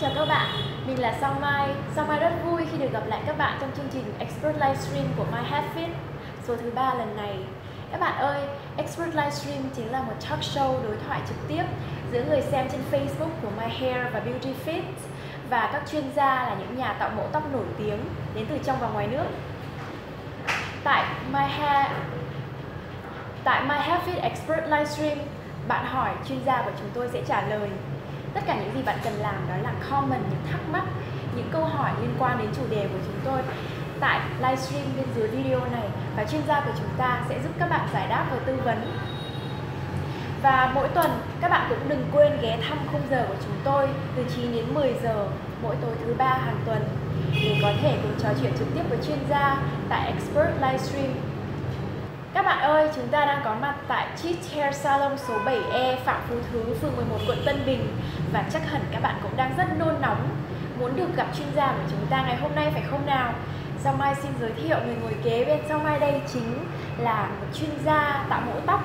chào các bạn, mình là Sao Mai. Sao Mai rất vui khi được gặp lại các bạn trong chương trình Expert Livestream của My Health số thứ ba lần này. Các bạn ơi, Expert Livestream chính là một talk show đối thoại trực tiếp giữa người xem trên Facebook của My Hair và Beauty Fit và các chuyên gia là những nhà tạo mẫu tóc nổi tiếng đến từ trong và ngoài nước. Tại My Hair Tại My Hair Fit Expert Livestream, bạn hỏi chuyên gia của chúng tôi sẽ trả lời tất cả những gì bạn cần làm đó là comment những thắc mắc, những câu hỏi liên quan đến chủ đề của chúng tôi tại livestream bên dưới video này và chuyên gia của chúng ta sẽ giúp các bạn giải đáp và tư vấn. Và mỗi tuần, các bạn cũng đừng quên ghé thăm khung giờ của chúng tôi từ 9 đến 10 giờ mỗi tối thứ ba hàng tuần. Để có thể cùng trò chuyện trực tiếp với chuyên gia tại Expert Livestream các bạn ơi, chúng ta đang có mặt tại Cheat Hair Salon số 7E Phạm Phú Thứ, phường 11, quận Tân Bình. Và chắc hẳn các bạn cũng đang rất nôn nóng Muốn được gặp chuyên gia của chúng ta ngày hôm nay phải không nào? Sao Mai xin giới thiệu người ngồi kế bên Sao Mai đây chính là một chuyên gia tạo mẫu tóc.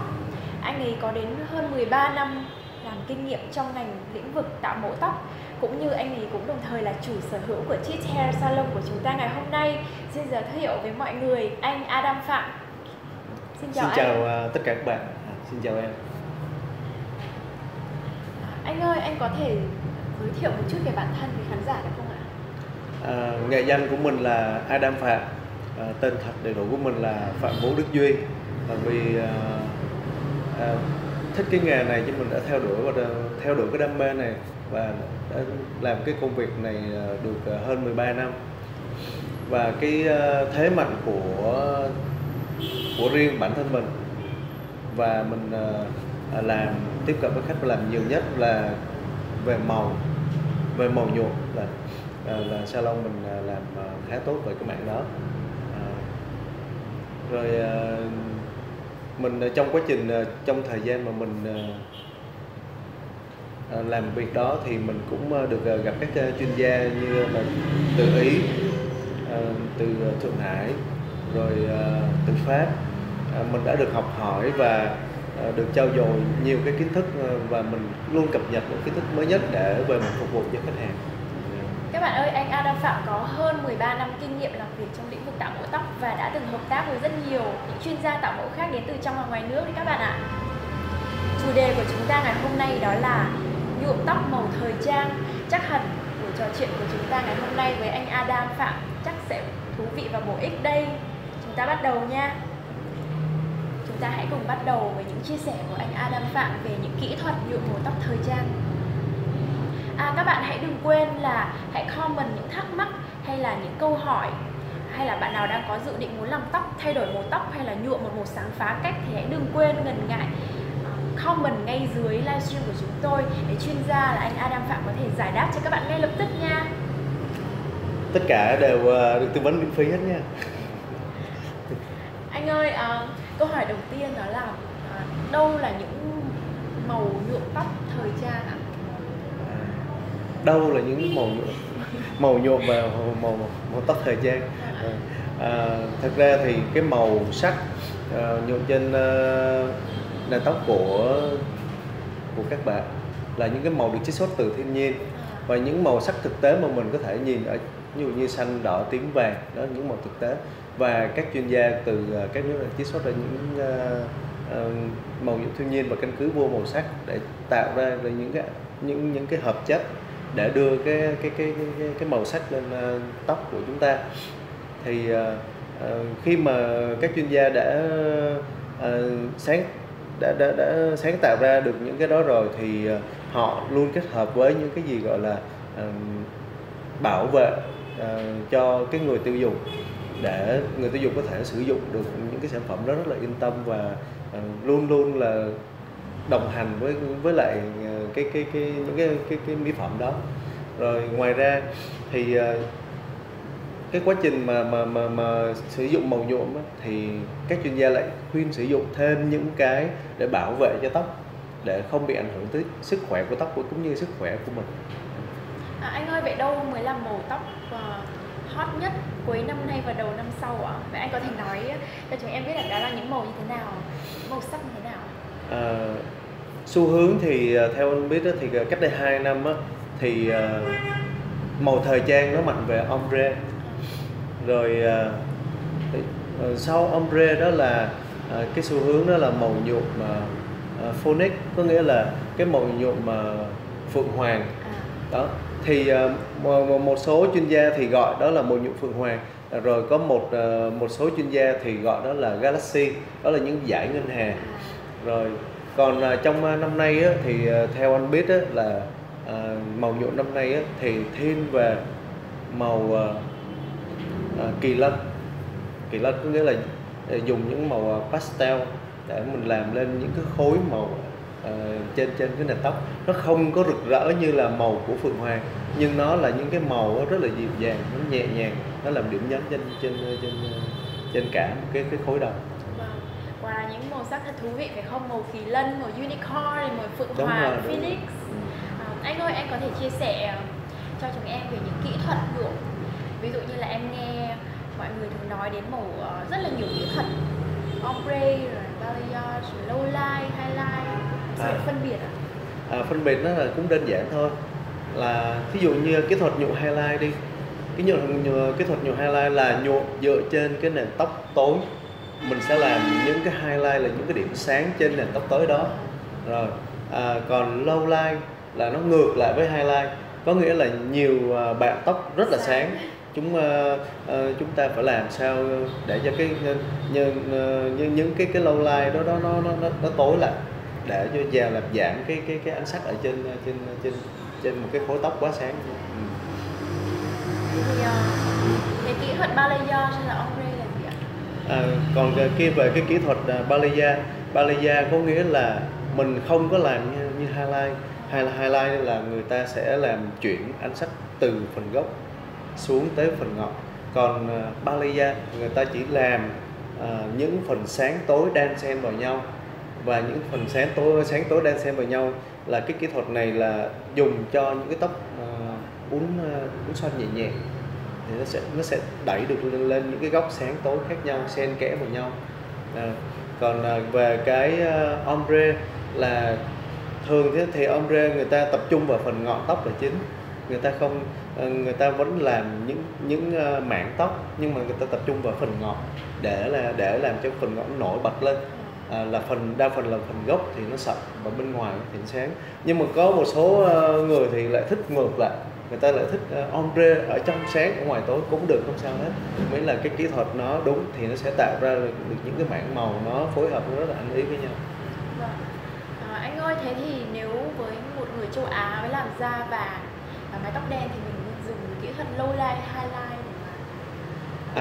Anh ấy có đến hơn 13 năm làm kinh nghiệm trong ngành lĩnh vực tạo mẫu tóc cũng như anh ấy cũng đồng thời là chủ sở hữu của Cheat Hair Salon của chúng ta ngày hôm nay. Xin giới thiệu với mọi người anh Adam Phạm. Xin chào, xin chào uh, tất cả các bạn. À, xin chào em. Anh ơi, anh có thể giới thiệu một chút về bản thân với khán giả được không ạ? À, nghệ danh của mình là Adam Phạm. À, tên thật đầy đủ của mình là Phạm Vũ Đức Duy. À, vì à, à, thích cái nghề này chứ mình đã theo đuổi và theo đuổi cái đam mê này và đã làm cái công việc này được hơn 13 năm và cái thế mạnh của của riêng bản thân mình. Và mình uh, làm tiếp cận với khách làm nhiều nhất là về màu về màu nhuộm là uh, là salon mình uh, làm uh, khá tốt về cái mảng đó. Uh, rồi uh, mình uh, trong quá trình uh, trong thời gian mà mình uh, uh, làm việc đó thì mình cũng uh, được uh, gặp các chuyên gia như là từ ý từ thượng hải rồi à, từ pháp à, mình đã được học hỏi và à, được trao dồi nhiều cái kiến thức và mình luôn cập nhật những kiến thức mới nhất để về mình phục vụ cho khách hàng các bạn ơi, anh Adam Phạm có hơn 13 năm kinh nghiệm làm việc trong lĩnh vực tạo mẫu tóc và đã từng hợp tác với rất nhiều những chuyên gia tạo mẫu khác đến từ trong và ngoài nước đấy các bạn ạ. Chủ đề của chúng ta ngày hôm nay đó là nhuộm tóc màu thời trang. Chắc hẳn buổi trò chuyện của chúng ta ngày hôm nay với anh Adam Phạm chắc sẽ thú vị và bổ ích đây ta bắt đầu nha. Chúng ta hãy cùng bắt đầu với những chia sẻ của anh Adam Phạm về những kỹ thuật nhuộm màu tóc thời trang. À các bạn hãy đừng quên là hãy comment những thắc mắc hay là những câu hỏi. Hay là bạn nào đang có dự định muốn làm tóc, thay đổi màu tóc hay là nhuộm một màu sáng phá cách thì hãy đừng quên ngần ngại comment ngay dưới livestream của chúng tôi để chuyên gia là anh Adam Phạm có thể giải đáp cho các bạn ngay lập tức nha. Tất cả đều ờ, được tư vấn miễn phí hết nha anh ơi à, câu hỏi đầu tiên đó là à, đâu là những màu nhuộm tóc thời trang ạ? À, đâu là những màu nhuộm màu nhuộm và màu, màu, màu tóc thời trang? À, à, thật ra thì cái màu sắc à, nhuộm trên à, nền tóc của của các bạn là những cái màu được chiết xuất từ thiên nhiên. Và những màu sắc thực tế mà mình có thể nhìn ở ví dụ như xanh đỏ tím vàng đó là những màu thực tế và các chuyên gia từ ờ, các nước đã chiết xuất ra những uh, màu nhuộm thiên nhiên và căn cứ vô màu sắc để tạo ra những cái những những cái hợp chất để đưa cái cái cái cái, cái màu sắc lên uh, tóc của chúng ta. Thì uh, uh, khi mà các chuyên gia đã uh, sáng đã, đã đã sáng tạo ra được những cái đó rồi thì uh, họ luôn kết hợp với những cái gì gọi là uh, bảo vệ uh, cho cái người tiêu dùng để người tiêu dùng có thể sử dụng được những cái sản phẩm đó rất là yên tâm và ờ, luôn luôn là đồng hành với với lại ờ, cái cái cái những cái cái cái mỹ phẩm đó rồi ngoài ra thì ờ, cái quá trình mà mà mà mà sử dụng màu nhuộm á, thì các chuyên gia lại khuyên sử dụng thêm những cái để bảo vệ cho tóc để không bị ảnh hưởng tới sức khỏe của tóc cũng như sức khỏe của mình. À, anh ơi vậy đâu mới là màu tóc và hot nhất cuối năm nay và đầu năm sau ạ? Vậy anh có thể nói cho chúng em biết là đó là những màu như thế nào, màu sắc như thế nào? À, xu hướng thì à, theo anh biết thì cách đây 2 năm thì màu thời trang nó mạnh về ombre rồi sau ombre đó là cái xu hướng đó là màu nhuộm phonic có nghĩa là cái màu nhuộm mà phượng hoàng à. đó thì ờ, một số chuyên gia thì gọi đó là màu nhuộm phượng hoàng. À, rồi có một ờ, một số chuyên gia thì gọi đó là galaxy đó là những giải ngân hà rồi còn ờ, trong năm nay á, thì theo anh biết á, là màu nhuộm năm nay á, thì thiên về màu kỳ lân. Kỳ lân có nghĩa là dùng những màu pastel để mình làm lên những cái khối màu uh, trên trên cái nền tóc. Nó không có rực rỡ như là màu của phượng hoàng nhưng nó là những cái màu rất là dịu dàng nó nhẹ nhàng nó làm điểm nhấn trên trên trên trên cả cái cái khối đầu. Và những màu sắc thật thú vị phải không? Màu kỳ lân màu unicorn màu phượng đúng hoàng rồi, phoenix. À, anh ơi anh có thể chia sẻ ờ, cho chúng em về những kỹ thuật nhuộm ví dụ như là em nghe mọi người thường nói đến màu rất là nhiều kỹ thuật. Ombre rồi balayage rồi low light highlight à. phân biệt ạ? À? à, phân biệt nó là cũng đơn giản thôi. Là ví dụ như kỹ thuật nhuộm highlight đi. Cái nhuộm kỹ thuật nhuộm highlight là nhuộm dựa trên cái nền tóc tối. Mình sẽ làm những cái highlight là những cái điểm sáng trên nền tóc tối đó. Rồi à, còn low light là nó ngược lại với highlight. Có nghĩa là nhiều à, bạn tóc rất là sáng. Chúng uh, uh, chúng ta phải làm sao để cho cái như, như những cái cái low light đó đó nó nó nó tối lại để cho già làm giảm cái cái cái ánh sắc ở trên trên trên trên một cái khối tóc quá sáng. Ừ. thì uh, cái kỹ thuật balayage hay là ombre là gì ạ? À, còn kia về cái kỹ thuật balayage balayage có nghĩa là mình không có làm như, như highlight. Hay highlight là người ta sẽ làm chuyển ánh sắc từ phần gốc xuống tới phần ngọn. Còn uh, balayage người ta chỉ làm uh, những phần sáng tối đan xen vào nhau và những phần sáng tối sáng tối đen xen vào nhau là cái kỹ thuật này là dùng cho những cái tóc uh, uốn uh, uốn xoăn nhẹ nhẹ thì nó sẽ nó sẽ đẩy được lên, lên những cái góc sáng tối khác nhau xen kẽ vào nhau. À, còn uh, về cái uh, ombre là thường thế thì ombre người ta tập trung vào phần ngọn tóc là chính. Người ta không người ta vẫn làm những những mảng tóc nhưng mà người ta tập trung vào phần ngọn để là để làm cho phần ngọn nổi bật lên à, là phần đa phần là phần gốc thì nó sậm và bên ngoài thì nó sáng. Nhưng mà có một số ờ, người thì lại thích ngược lại. Người ta lại thích uh, ombre ở trong sáng ở ngoài tối cũng được không sao hết. Mới là cái kỹ thuật nó đúng thì nó sẽ tạo ra được, được những cái mảng màu nó phối hợp rất là ăn ý với nhau. Vâng. à, anh ơi thế thì nếu với một người châu Á với làm da vàng và mái tóc đen thì mình dùng kỹ thuật low light highlight mà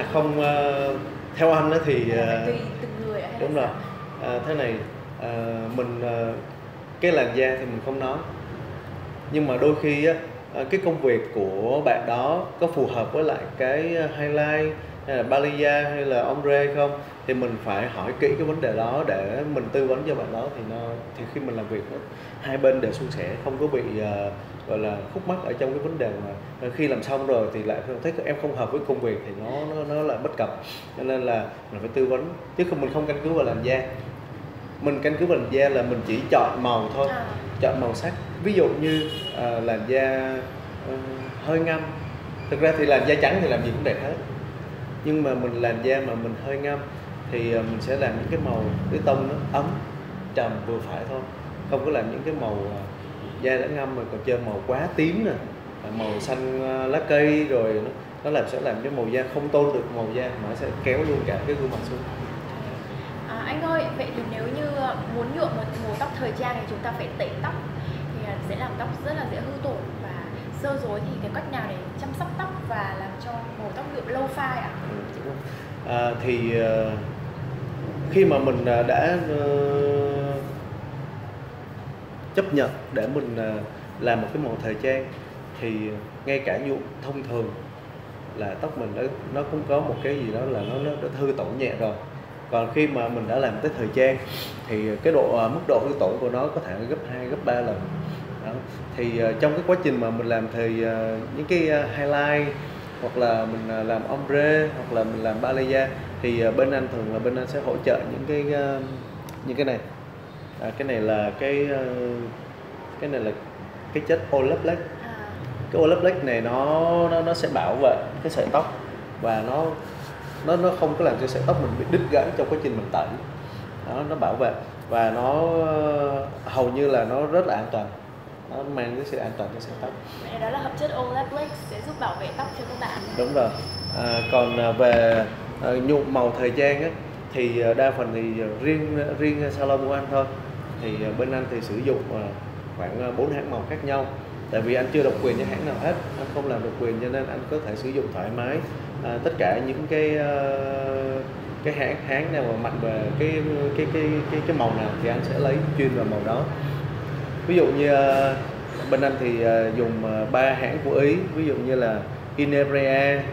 à không uh, theo anh đó thì uh, tùy từng người đúng rồi à, thế này à, mình à, cái làn da thì mình không nói. Nhưng mà đôi khi á à, cái công việc của bạn đó có phù hợp với lại cái à, highlight hay là balayage hay là ombre không? Thì mình phải hỏi kỹ cái vấn đề đó để mình tư vấn cho bạn đó thì nó thì khi mình làm việc đó, hai bên đều suôn sẻ không có bị uh, gọi là khúc mắc ở trong cái vấn đề mà à, khi làm xong rồi thì lại thấy em không hợp với công việc thì nó nó, nó là bất cập. Cho nên là mình phải tư vấn chứ không mình không căn cứ vào làn da mình căn cứ vào làn da là mình chỉ chọn màu thôi à. chọn màu sắc. Ví dụ như uh, làn da uh, hơi ngâm. Thực ra thì làn da trắng thì làm gì cũng đẹp hết. Nhưng mà mình làn da mà mình hơi ngâm thì uh, mình sẽ làm những cái màu cái tông nó ấm trầm vừa phải thôi. Không có làm những cái màu uh, da đã ngâm mà còn chơi màu quá tím nè màu xanh uh, lá cây rồi nó, nó làm sẽ làm cái màu da không tôn được màu da mà nó sẽ kéo luôn cả cái gương mặt xuống anh ơi vậy thì nếu như ờ, muốn nhuộm một màu tóc thời trang thì chúng ta phải tẩy tóc thì ờ, sẽ làm tóc rất là dễ hư tổn và sơ rối thì cái cách nào để chăm sóc tóc và làm cho màu tóc nhuộm lâu phai ạ? Ừ, à, thì ờ, khi mà mình đã uh, chấp nhận để mình uh, làm một cái màu thời trang thì ngay cả nhuộm thông thường là tóc mình nó nó cũng có một cái gì đó là nó nó, nó hư tổn nhẹ rồi còn khi mà mình đã làm tới thời trang thì cái độ à, mức độ hư tổn của nó có thể gấp 2, gấp 3 lần đó. thì uh, trong cái quá trình mà mình làm thì uh, những cái highlight hoặc là mình làm ombre hoặc là mình làm balayage thì bên anh thường là bên anh sẽ hỗ trợ những cái những cái này à, cái này là cái cái này là cái chất Olaplex à. cái Olaplex này nó nó nó sẽ bảo vệ cái sợi tóc và nó nó nó không có làm cho sợi tóc mình bị đứt gãy trong quá trình mình tẩy. Đó nó bảo vệ. Và nó hầu như là nó rất là an toàn. Nó mang cái sự an toàn cho sợi tóc đó là hợp chất Olaplex sẽ giúp bảo vệ tóc cho các bạn. Đúng rồi. À, còn à, về à, nhuộm màu thời gian á, thì đa phần thì riêng riêng salon của anh thôi. Thì bên anh thì sử dụng khoảng bốn hãng màu khác nhau. Tại vì anh chưa độc quyền cho hãng nào hết. Anh không làm độc quyền cho nên anh có thể sử dụng thoải mái à, tất cả những cái uh, cái hãng hãng nào mà mạnh về cái cái cái cái cái màu nào thì anh sẽ lấy chuyên vào màu đó. Ví dụ như uh, bên anh thì uh, dùng ba uh, hãng của ý ví dụ như là Inebrea,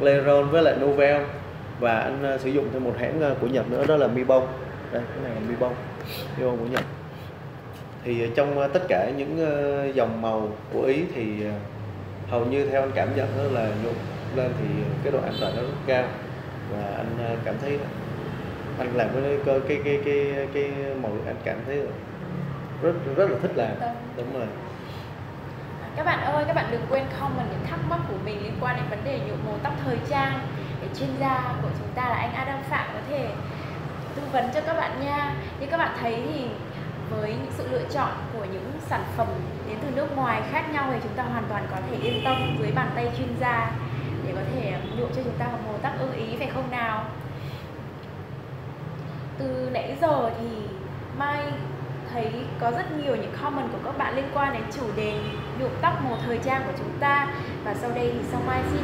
Clairon với lại Novel. Và anh uh, sử dụng thêm một hãng uh, của Nhật nữa đó là Mibon đây cái này là Mibon Mibon của Nhật. Thì trong tất cả những dòng màu của ý thì hầu như theo anh cảm nhận đó là nhuộm lên thì cái độ an toàn nó rất cao. Và anh cảm thấy anh làm cái cái cái cái cái, cái màu anh cảm thấy rất rất là thích làm. Đúng rồi. Các bạn ơi các bạn đừng quên comment những thắc mắc của mình liên quan đến vấn đề nhuộm màu tóc thời trang. Để chuyên gia của chúng ta là anh Adam Phạm có thể tư vấn cho các bạn nha. Như các bạn thấy thì với những sự lựa chọn của những sản phẩm đến từ nước ngoài khác nhau thì chúng ta hoàn toàn có thể yên tâm dưới bàn tay chuyên gia để có thể nhuộm cho chúng ta một màu tóc ưng ý, phải không nào? Từ nãy giờ thì Mai thấy có rất nhiều những comment của các bạn liên quan đến chủ đề nhuộm tóc màu thời trang của chúng ta. Và sau đây thì sau Mai xin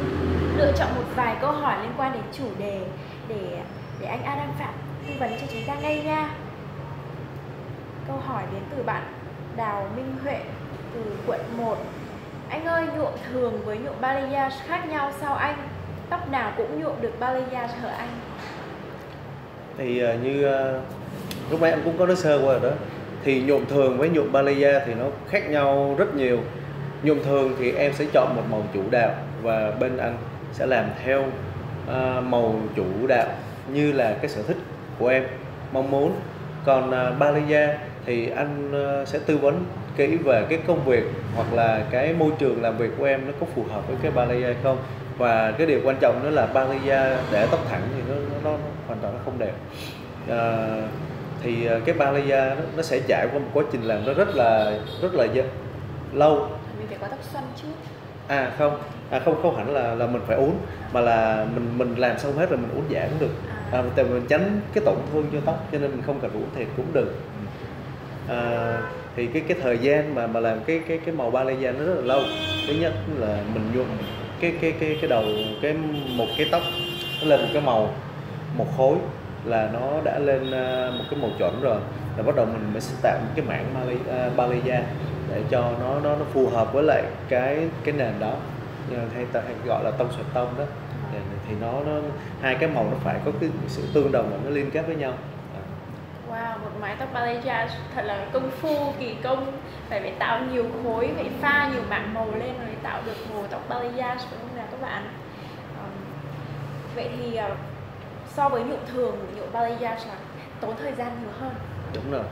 lựa chọn một vài câu hỏi liên quan đến chủ đề để để anh Adam Phạm tư vấn cho chúng ta ngay nha. Câu hỏi đến từ bạn Đào Minh Huệ từ quận 1 anh ơi nhuộm thường với nhuộm balayage khác nhau sao anh? Tóc nào cũng nhuộm được balayage hả anh? Thì uh, như uh, lúc nãy anh cũng có nói sơ qua rồi đó. Thì nhuộm thường với nhuộm balayage thì nó khác nhau rất nhiều. Nhuộm thường thì em sẽ chọn một màu chủ đạo và bên anh sẽ làm theo uh, màu chủ đạo như là cái sở thích của em mong muốn. Còn uh, balayage thì anh uh, sẽ tư vấn kỹ về cái công việc hoặc là cái môi trường làm việc của em nó có phù hợp với cái balayage không? Và cái điều quan trọng nữa là balayage để tóc thẳng thì nó, nó, nó hoàn toàn nó không đẹp. À, thì ờ, cái balayage nó, nó sẽ trải qua một quá trình làm nó rất là rất là lâu. Mình phải có tóc xoăn trước à không. À không không hẳn là là mình phải uống mà là mình mình làm xong hết rồi mình uống giả cũng được. À, tại mình tránh cái tổn thương cho tóc cho nên mình không cần uống thì cũng được. À, thì cái cái thời gian mà mà làm cái cái cái màu balayage nó rất là lâu. Thứ nhất là mình nhuộm cái cái cái cái đầu, cái một cái tóc nó lên một cái màu, một khối là nó đã lên à, một cái màu chuẩn rồi. Là bắt đầu mình mới tạo một cái mảng balayage à, để cho nó nó nó phù hợp với lại cái cái nền đó. Hay ta, hay gọi là tông sợi tông đó. Thì nó nó, hai cái màu nó phải có cái sự tương đồng và nó liên kết với nhau. Wow, một mái tóc balayage thật là công phu kỳ công. Phải phải tạo nhiều khối phải pha nhiều mảng màu lên rồi tạo được màu tóc balayage đúng không nào các bạn? Um, vậy thì uh, so với nhuộm thường nhuộm balayage là tốn thời gian nhiều hơn. Đúng rồi.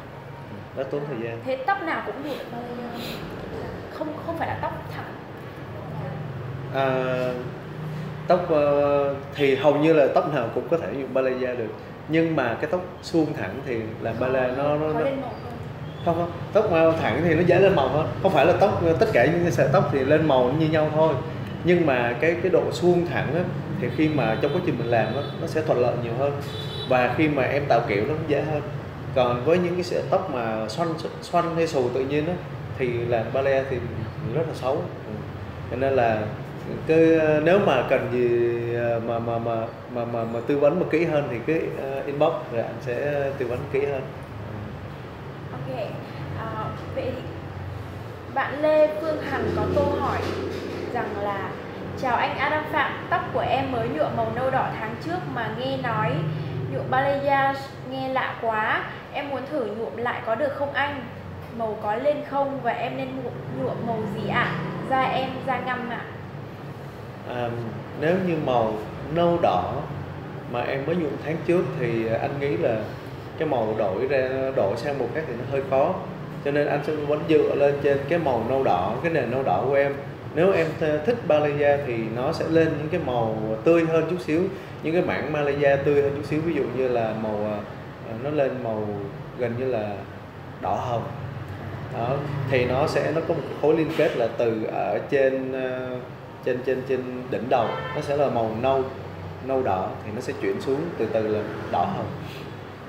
Rất tốn thời gian. Thế tóc nào cũng nhuộm balayage không không phải là tóc thẳng. À, tóc uh, thì hầu như là tóc nào cũng có thể nhuộm balayage được nhưng mà cái tóc suông thẳng thì làm ballet nó nó, nó không? Không tóc màu thẳng thì nó dễ lên màu hơn không phải là tóc tất cả những sợi tóc thì lên màu như nhau thôi. Nhưng mà cái cái độ suông thẳng á, thì khi mà trong quá trình mình làm á, nó sẽ thuận lợi nhiều hơn. Và khi mà em tạo kiểu nó cũng dễ hơn. Còn với những cái sợi tóc mà xoăn xoăn hay xù tự nhiên á, thì làm ballet thì rất là xấu. Ừ. cho nên là cái ờ, nếu mà cần gì ờ, mà mà mà mà mà, mà tư vấn một kỹ hơn thì cứ uh, inbox rồi anh sẽ tư vấn kỹ hơn ok à, vậy bạn Lê Phương Hằng có câu hỏi rằng là chào anh Adam Phạm tóc của em mới nhuộm màu nâu đỏ tháng trước mà nghe nói nhuộm balayage nghe lạ quá em muốn thử nhuộm lại có được không anh màu có lên không và em nên nhuộm màu gì ạ à? da em da ngăm ạ à? À, nếu như màu nâu đỏ mà em mới nhuộm tháng trước thì anh nghĩ là cái màu đổi ra đổi sang màu khác thì nó hơi khó. Cho nên anh sẽ vẫn dựa lên trên cái màu nâu đỏ cái nền nâu đỏ của em. Nếu em thích Malaysia thì nó sẽ lên những cái màu tươi hơn chút xíu những cái mảng Malaysia tươi hơn chút xíu. Ví dụ như là màu ờ, ờ, nó lên màu gần như là đỏ hồng. Đó thì nó sẽ nó có một khối liên kết là từ ở trên ờ, trên trên trên đỉnh đầu nó sẽ là màu nâu nâu đỏ thì nó sẽ chuyển xuống từ từ là đỏ hồng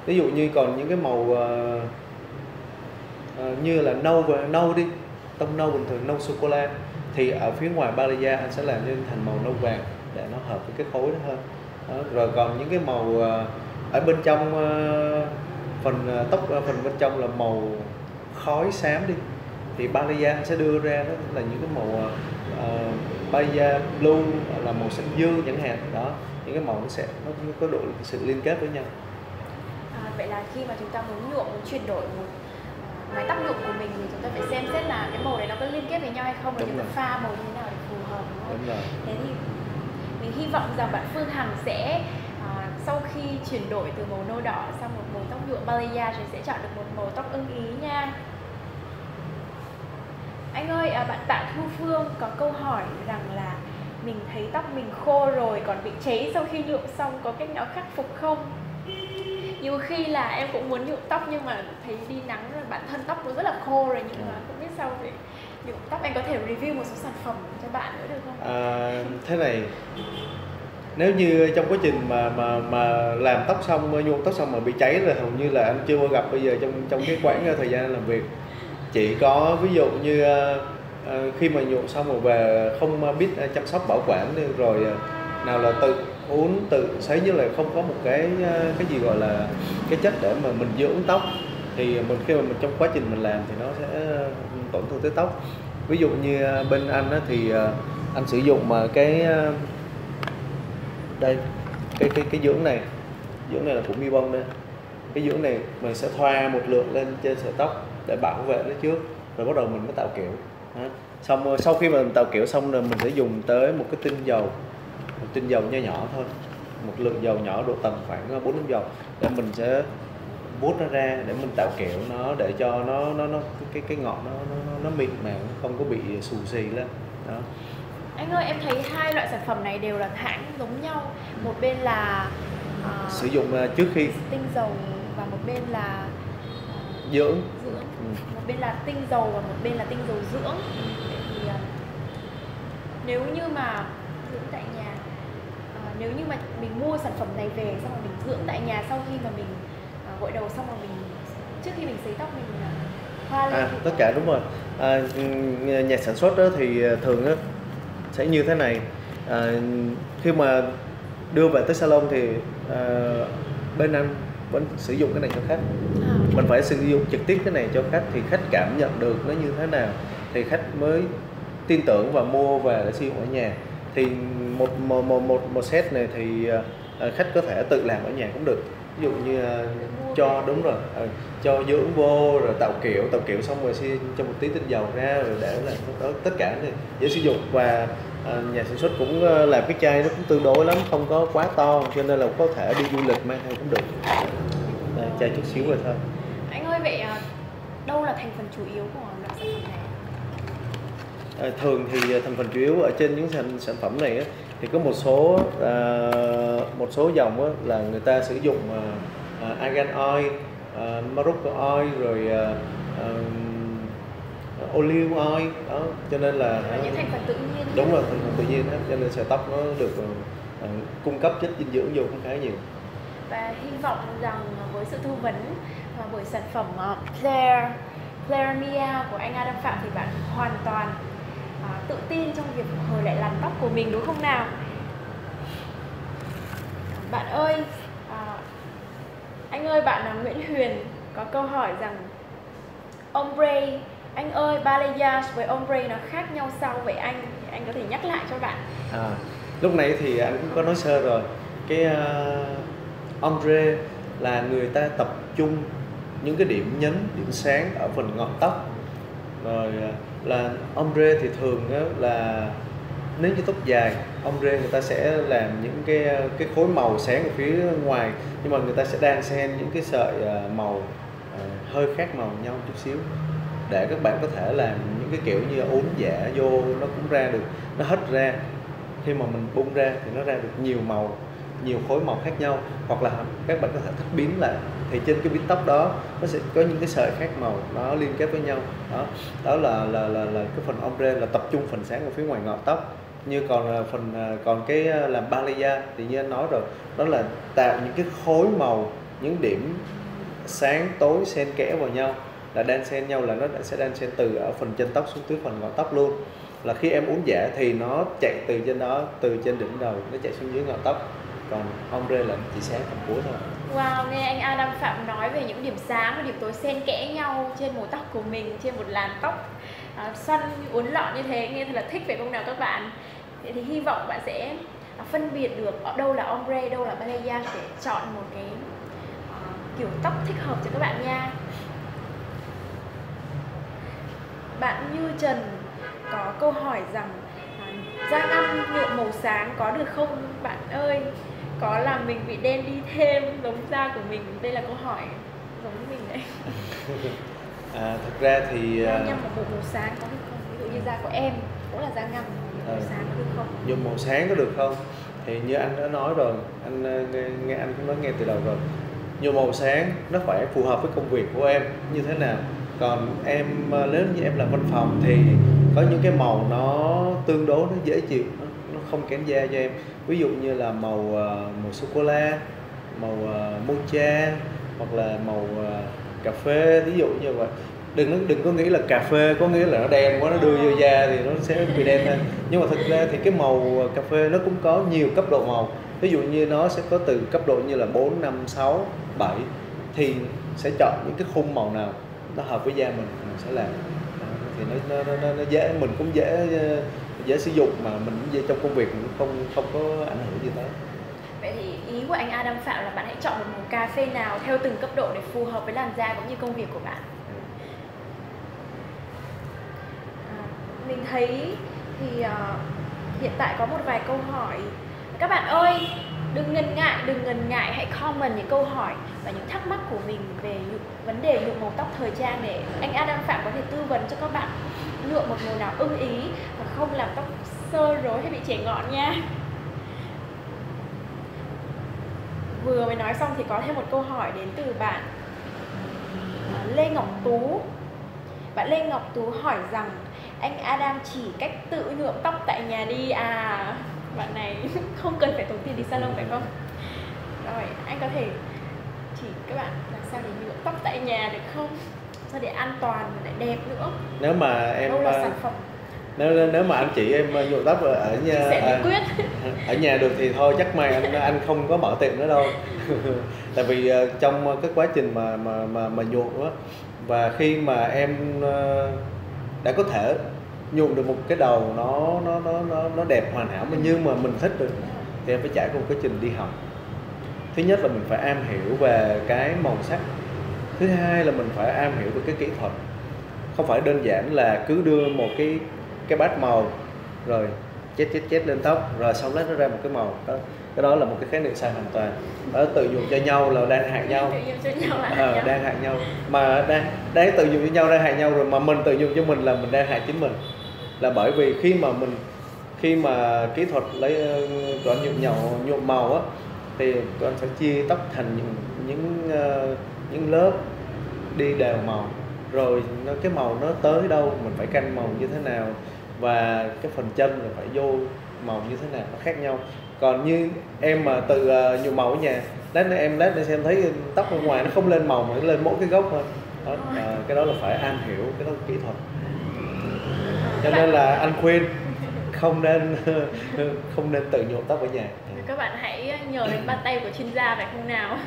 ví dụ như còn những cái màu uh, uh, như là nâu và nâu đi tông nâu bình thường nâu sô cô la thì ở phía ngoài Balaya anh sẽ làm nên thành màu nâu vàng để nó hợp với cái khối đó hơn đó. rồi còn những cái màu uh, ở bên trong uh, phần uh, tóc uh, phần bên trong là màu khói xám đi thì Balaya anh sẽ đưa ra đó là những cái màu uh, Balaya blue là màu xanh dương chẳng hạn đó những cái màu nó sẽ nó có độ sự liên kết với nhau à, vậy là khi mà chúng ta muốn nhuộm muốn chuyển đổi một mái tóc nhuộm của mình thì chúng ta phải xem xét là cái màu này nó có liên kết với nhau hay không và chúng ta pha màu như thế nào để phù hợp đúng không? Đúng rồi. Thế thì mình hy vọng rằng bạn Phương Hằng sẽ à, sau khi chuyển đổi từ màu nâu đỏ sang một màu tóc nhuộm Balaya thì sẽ chọn được một màu tóc ưng ý nha. Anh ơi, à, bạn Tạ Thu Phương có câu hỏi rằng là mình thấy tóc mình khô rồi còn bị cháy sau khi nhuộm xong có cách nào khắc phục không? nhiều khi là em cũng muốn nhuộm tóc nhưng mà thấy đi nắng rồi bản thân tóc nó rất là khô rồi nhưng mà không biết sao để nhuộm tóc anh có thể review một số sản phẩm cho bạn nữa được không? À, thế này nếu như trong quá trình mà mà mà làm tóc xong nhuộm tóc xong mà bị cháy là hầu như là anh chưa gặp bây giờ trong trong cái quãng thời gian làm việc chỉ có ví dụ như ờ, ờ, khi mà nhuộm xong rồi về không ờ, biết chăm sóc bảo quản rồi nào là tự uống tự sấy như là không có một cái cái gì gọi là cái chất để mà mình dưỡng tóc. Thì mình khi mà mình trong quá trình mình làm thì nó sẽ tổn thương tới tóc. Ví dụ như bên anh á, thì anh sử dụng mà cái đây cái cái cái dưỡng này. Dưỡng này là của mi bông đây. Cái dưỡng này mình sẽ thoa một lượng lên trên sợi tóc để bảo vệ nó trước rồi bắt đầu mình mới tạo kiểu. Xong sau khi mà mình tạo kiểu xong rồi mình sẽ dùng tới một cái tinh dầu một tinh dầu nho nhỏ thôi. Một lượng dầu nhỏ độ tầm khoảng bốn năm dầu để mình sẽ vuốt nó ra để mình tạo kiểu nó để cho nó nó nó cái cái ngọn nó nó nó mịn mà không có bị xù xì lên. Đó. Anh ơi em thấy hai loại sản phẩm này đều là hãng giống nhau. Một bên là uh, sử dụng uh, trước khi tinh dầu và một bên là uh, dưỡng. Dưỡng ừ. một bên là tinh dầu và một bên là tinh dầu dưỡng thì uh, nếu như mà dưỡng tại nhà nếu như mà mình mua sản phẩm này về xong rồi mình dưỡng tại nhà sau khi mà mình uh, gội đầu xong rồi mình trước khi mình sấy tóc mình hoa lên à, tất cả đúng rồi à, nhà sản xuất đó thì thường đó sẽ như thế này à, khi mà đưa về tới salon thì à, bên anh vẫn sử dụng cái này cho khách. À. mình phải sử dụng trực tiếp cái này cho khách thì khách cảm nhận được nó như thế nào. Thì khách mới tin tưởng và mua về để sử dụng ở nhà. Thì một một một một, một set này thì uh, khách có thể tự làm ở nhà cũng được. Ví dụ như uh, cho đúng rồi cho dưỡng vô rồi tạo kiểu tạo kiểu xong rồi xin cho một tí tinh dầu ra rồi để là đó tất cả này dễ sử dụng. Và uh, nhà sản xuất cũng uh, làm cái chai nó cũng tương đối lắm không có quá to cho nên là có thể đi du lịch mang theo cũng được. Đây, chai chút xíu rồi thôi. Anh ơi vậy đâu là thành phần chủ yếu của loại sản phẩm này? À, thường thì à, thành phần chủ yếu ở trên những sản, sản phẩm này á, thì có một số à, một số dòng á, là người ta sử dụng à, à, argan oil, à, Morocco oil rồi à, à, olive oil đó cho nên là những thành phần tự nhiên đúng rồi thành phần tự nhiên hết cho nên sợi tóc nó được uh, cung cấp chất dinh dưỡng vô cũng khá nhiều. Và hy vọng rằng với sự tư vấn và với sản phẩm uh, Claire Claire Mia của anh Adam Phạm thì bạn hoàn toàn à, tự tin trong việc hồi lại làm tóc của mình đúng không nào? Bạn ơi à, anh ơi bạn là Nguyễn Huyền có câu hỏi rằng ombre anh ơi balayage với ombre nó khác nhau sao? Vậy anh anh có thể nhắc lại cho bạn. À, lúc nãy thì anh cũng có nói sơ rồi. Cái uh, ombre là người ta tập trung những cái điểm nhấn điểm sáng ở phần ngọn tóc. Rồi ờ, là ombre thì thường là nếu như tóc dài ombre người ta sẽ làm những cái ờ, cái khối màu sáng ở phía ngoài nhưng mà người ta sẽ đan xen những cái sợi màu hơi khác màu nhau chút xíu để các bạn có thể làm những cái kiểu như uốn giả vô nó cũng ra được nó hết ra. Khi mà mình bung ra thì nó ra được nhiều màu nhiều khối màu khác nhau. Hoặc là các bạn có thể thích biến lại thì trên cái biến tóc đó nó sẽ có những cái sợi khác màu nó liên kết với nhau. Đó đó là là là, là cái phần ombre là tập trung phần sáng ở phía ngoài ngọn tóc. Như còn à, phần à, còn cái à, làm balaya thì như anh nói rồi đó là tạo những cái khối màu những điểm sáng tối xen kẽ vào nhau là đan xen nhau là nó sẽ đan xen từ ở phần chân tóc xuống tới phần ngọn tóc luôn là khi em uống giả thì nó chạy từ trên đó từ trên đỉnh đầu nó chạy xuống dưới ngọn tóc còn ombre là chỉ sáng phần cuối thôi Wow, nghe anh Adam Phạm nói về những điểm sáng và điểm tối xen kẽ nhau trên màu tóc của mình, trên một làn tóc uh, xoăn uốn lọn như thế, nghe thật là thích phải không nào các bạn? Thế thì hy vọng bạn sẽ à, phân biệt được đâu là ombre, đâu là balayage để chọn một cái uh, kiểu tóc thích hợp cho các bạn nha. Bạn Như Trần có câu hỏi rằng uh, da ngăm nhuộm màu sáng có được không? Bạn ơi? có làm mình bị đen đi thêm giống da của mình? Đây là câu hỏi giống mình đấy. À, thật ra thì da ngâm một bộ màu sáng có được không? Ví dụ như da của em cũng là da ngâm màu à, sáng có được không? dùng màu sáng có được không? Thì như anh đã nói rồi anh ờ, nghe, nghe anh cũng nói nghe từ đầu rồi. Nhiều màu sáng nó phải phù hợp với công việc của em như thế nào còn em ờ, nếu như em làm văn phòng thì có những cái màu nó tương đối nó dễ chịu nó, nó không kén da cho em. Ví dụ như là màu ờ, màu sô cô la màu uh, mocha hoặc là màu uh, cà phê ví dụ như vậy. Đừng đừng có nghĩ là cà phê có nghĩa là nó đen quá nó đưa vô da thì nó sẽ bị đen lên nhưng mà thực ra thì cái màu cà phê nó cũng có nhiều cấp độ màu. Ví dụ như nó sẽ có từ cấp độ như là 4, 5, 6, 7 thì sẽ chọn những cái khung màu nào nó hợp với da mình mình sẽ làm. Thì nó, nó, nó, nó dễ mình cũng dễ dễ sử dụng mà mình dễ trong công việc cũng không không có ảnh hưởng gì tới. Vậy thì ý của anh Adam Phạm là bạn hãy chọn một màu cà phê nào theo từng cấp độ để phù hợp với làn da cũng như công việc của bạn? À, mình thấy thì uh, hiện tại có một vài câu hỏi. Các bạn ơi đừng ngần ngại, đừng ngần ngại, hãy comment những câu hỏi và những thắc mắc của mình về những vấn đề nhuộm màu tóc thời trang để anh Adam Phạm có thể tư vấn cho các bạn nhuộm một màu nào ưng ý và không làm tóc sơ rối hay bị chẻ ngọn nha. Vừa mới nói xong thì có thêm một câu hỏi đến từ bạn à, Lê Ngọc Tú. Bạn Lê Ngọc Tú hỏi rằng, anh Adam chỉ cách tự nhuộm tóc tại nhà đi à? Bạn này không cần phải tốn tiền đi salon phải không? Rồi anh có thể chỉ các bạn làm sao để nhuộm tóc tại nhà được không? Sao để an toàn và lại đẹp nữa? Nếu mà em đâu là sản phẩm? nếu nếu mà anh chị em nhuộm tóc ở nhà ở, ở nhà được thì thôi chắc mày anh anh không có mở tiệm nữa đâu. Tại vì ờ, trong cái quá trình mà mà mà mà nhuộm á và khi mà em ờ, đã có thể nhuộm được một cái đầu nó nó nó nó nó đẹp hoàn hảo mà như mà mình thích được thì em phải trải qua một quá trình đi học. Thứ nhất là mình phải am hiểu về cái màu sắc. Thứ hai là mình phải am hiểu về cái kỹ thuật. Không phải đơn giản là cứ đưa một cái cái bát màu rồi chết chết chết lên tóc rồi xong lấy nó ra một cái màu. Đó cái đó là một cái khái niệm sai hoàn toàn. Đó tự dùng cho nhau là đang hại nhau. à, đang hại nhau. Mà đang đang tự dùng cho nhau đang hại nhau rồi mà mình tự dùng cho mình là mình đang hại chính mình là bởi vì khi mà mình khi mà kỹ thuật lấy có nhuộm nhậu nhuộm màu á thì con sẽ chia tóc thành những những uh, những lớp đi đều màu. Rồi nó cái màu nó tới đâu mình phải canh màu như thế nào và cái phần chân là phải vô màu như thế nào nó khác nhau. Còn như em mà từ uh, nhuộm màu ở nhà lát nữa em lát nữa xem thấy tóc ở ngoài nó không lên màu mà nó lên mỗi cái gốc thôi. Đó, à, cái đó là phải am hiểu cái đó là kỹ thuật cho nên là anh khuyên không nên không nên tự nhuộm tóc ở nhà. Các bạn hãy nhờ đến bàn tay của chuyên gia phải không nào.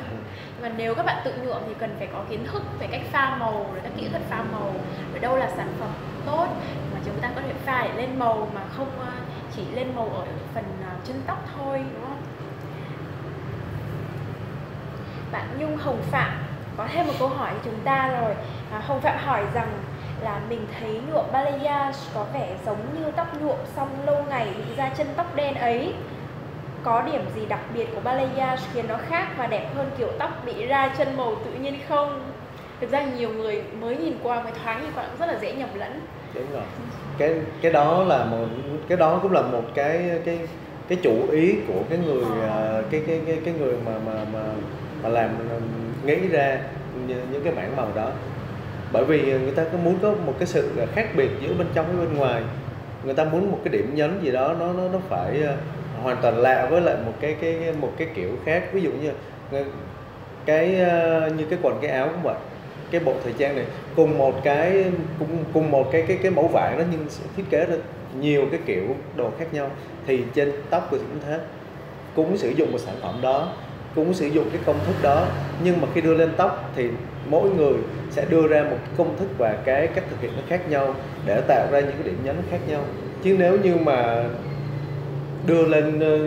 Và nếu các bạn tự nhuộm thì cần phải có kiến thức về cách pha màu rồi các kỹ thuật pha màu. Rồi đâu là sản phẩm tốt mà chúng ta có thể pha để lên màu mà không ờ, chỉ lên màu ở phần ờ, chân tóc thôi đúng không? Bạn Nhung Hồng Phạm có thêm một câu hỏi cho chúng ta rồi. À, Hồng Phạm hỏi rằng là mình thấy nhuộm balayage có vẻ giống như tóc nhuộm xong lâu ngày bị ra chân tóc đen ấy. Có điểm gì đặc biệt của balayage khiến nó khác và đẹp hơn kiểu tóc bị ra chân màu tự nhiên không? Thực ra nhiều người mới nhìn qua mới thoáng nhìn qua cũng rất là dễ nhầm lẫn. Đúng rồi. Cái cái đó là một cái đó cũng là một cái cái cái chủ ý của cái người uh, cái cái cái cái người mà mà mà mà làm nghĩ ra những cái mảng màu đó bởi vì người ta cứ muốn có một cái sự khác biệt giữa bên trong với bên ngoài. Người ta muốn một cái điểm nhấn gì đó, nó nó nó phải ờ, hoàn toàn lạ với lại một cái cái một cái kiểu khác. Ví dụ như ờ, cái ờ, như cái quần, cái áo cũng vậy. Cái bộ thời trang này, cùng một cái, cùng cùng một cái cái cái mẫu vải đó nhưng thiết kế ra nhiều cái kiểu đồ khác nhau, thì trên tóc của cũng thế. Cũng sử dụng một sản phẩm đó, cũng sử dụng cái công thức đó, nhưng mà khi đưa lên tóc thì mỗi người sẽ đưa ra một công thức và cái cách thực hiện nó khác nhau để tạo ra những cái điểm nhấn khác nhau. Chứ nếu như mà đưa lên ờ,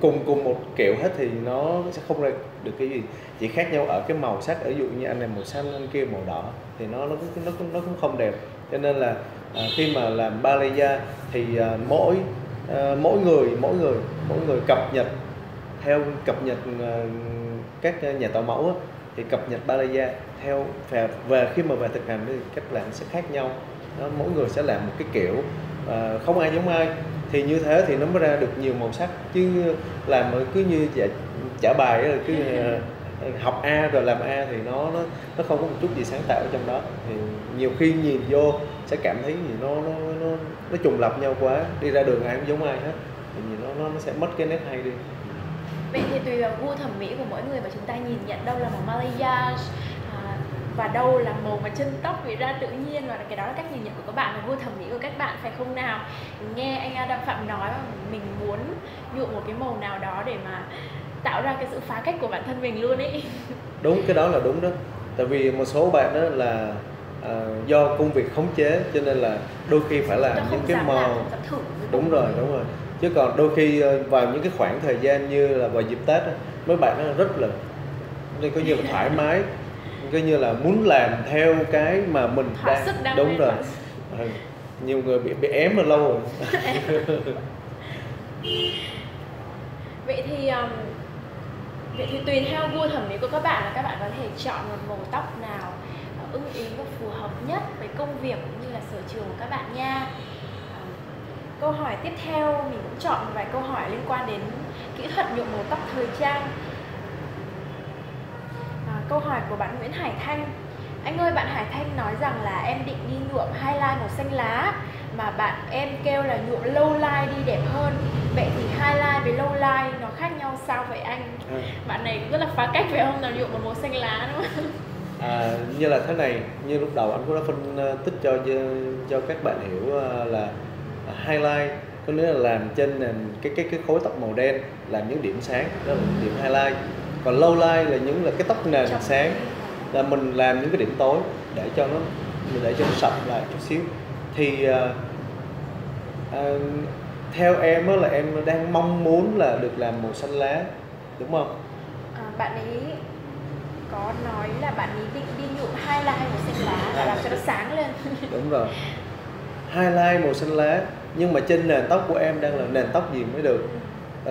cùng cùng một kiểu hết thì nó sẽ không ra được cái gì. Chỉ khác nhau ở cái màu sắc ở dụ như anh này màu xanh anh kia màu đỏ thì nó nó cũng nó cũng nó cũng không đẹp. Cho nên là à, khi mà làm ballet thì à, mỗi à, mỗi người mỗi người mỗi người cập nhật theo cập nhật à, các nhà tạo mẫu á, thì cập nhật ballet theo về, về khi mà về thực hành thì cách làm sẽ khác nhau. Đó, mỗi người sẽ làm một cái kiểu à, không ai giống ai. Thì như thế thì nó mới ra được nhiều màu sắc. Chứ làm cứ như trả, trả bài là cứ học A rồi làm A thì nó nó nó không có một chút gì sáng tạo ở trong đó. Thì nhiều khi nhìn vô sẽ cảm thấy gì nó nó nó nó trùng lập nhau quá. Đi ra đường ai cũng giống ai hết. Thì nó nó nó sẽ mất cái nét hay đi vậy thì tùy vào gu thẩm mỹ của mỗi người mà chúng ta nhìn nhận đâu là màu Malaysia à, và đâu là màu mà chân tóc vì ra tự nhiên và cái đó là cách nhìn nhận của các bạn và gu thẩm mỹ của các bạn phải không nào? Nghe anh Adam Phạm nói mình muốn nhuộm một cái màu nào đó để mà tạo ra cái sự phá cách của bản thân mình luôn ấy. Đúng cái đó là đúng đó. Tại vì một số bạn đó là à, do công việc khống chế cho nên là đôi khi phải làm những cái màu đúng. rồi đúng rồi chứ còn đôi khi ờ, vào những cái khoảng thời gian như là vào dịp tết đó, mấy bạn nó rất là nên coi như là thoải mái coi như là muốn làm theo cái mà mình đang, đang đúng rồi. à, nhiều người bị bị ém rồi lâu rồi. Vậy thì um, vậy thì tùy theo gu thẩm mỹ của các bạn là các bạn có thể chọn một màu tóc nào ưng ý và phù hợp nhất với công việc cũng như là sở trường của các bạn nha câu hỏi tiếp theo mình cũng chọn một vài câu hỏi liên quan đến kỹ thuật nhuộm màu tóc thời trang. À, câu hỏi của bạn Nguyễn Hải Thanh. Anh ơi bạn Hải Thanh nói rằng là em định đi nhuộm highlight màu xanh lá mà bạn em kêu là nhuộm low light đi đẹp hơn. Vậy thì highlight với low light nó khác nhau sao vậy anh? À. bạn này rất là phá cách phải không nào nhuộm một màu xanh lá đúng không? À, như là thế này như lúc đầu anh cũng đã phân ờ, tích cho cho các bạn hiểu ờ, là highlight có nghĩa là làm trên nền cái cái cái khối tóc màu đen làm những điểm sáng đó là điểm highlight. Còn low light là những là cái tóc nền sáng là mình làm những cái điểm tối để cho nó để cho nó sạch lại chút xíu. Thì uh, uh, theo em là em đang mong muốn là được làm màu xanh lá đúng không? À, bạn ấy có nói là bạn ấy định đi nhuộm highlight màu xanh lá và làm cho nó sáng lên. Đúng rồi highlight màu xanh lá nhưng mà trên nền tóc của em đang là nền tóc gì mới được.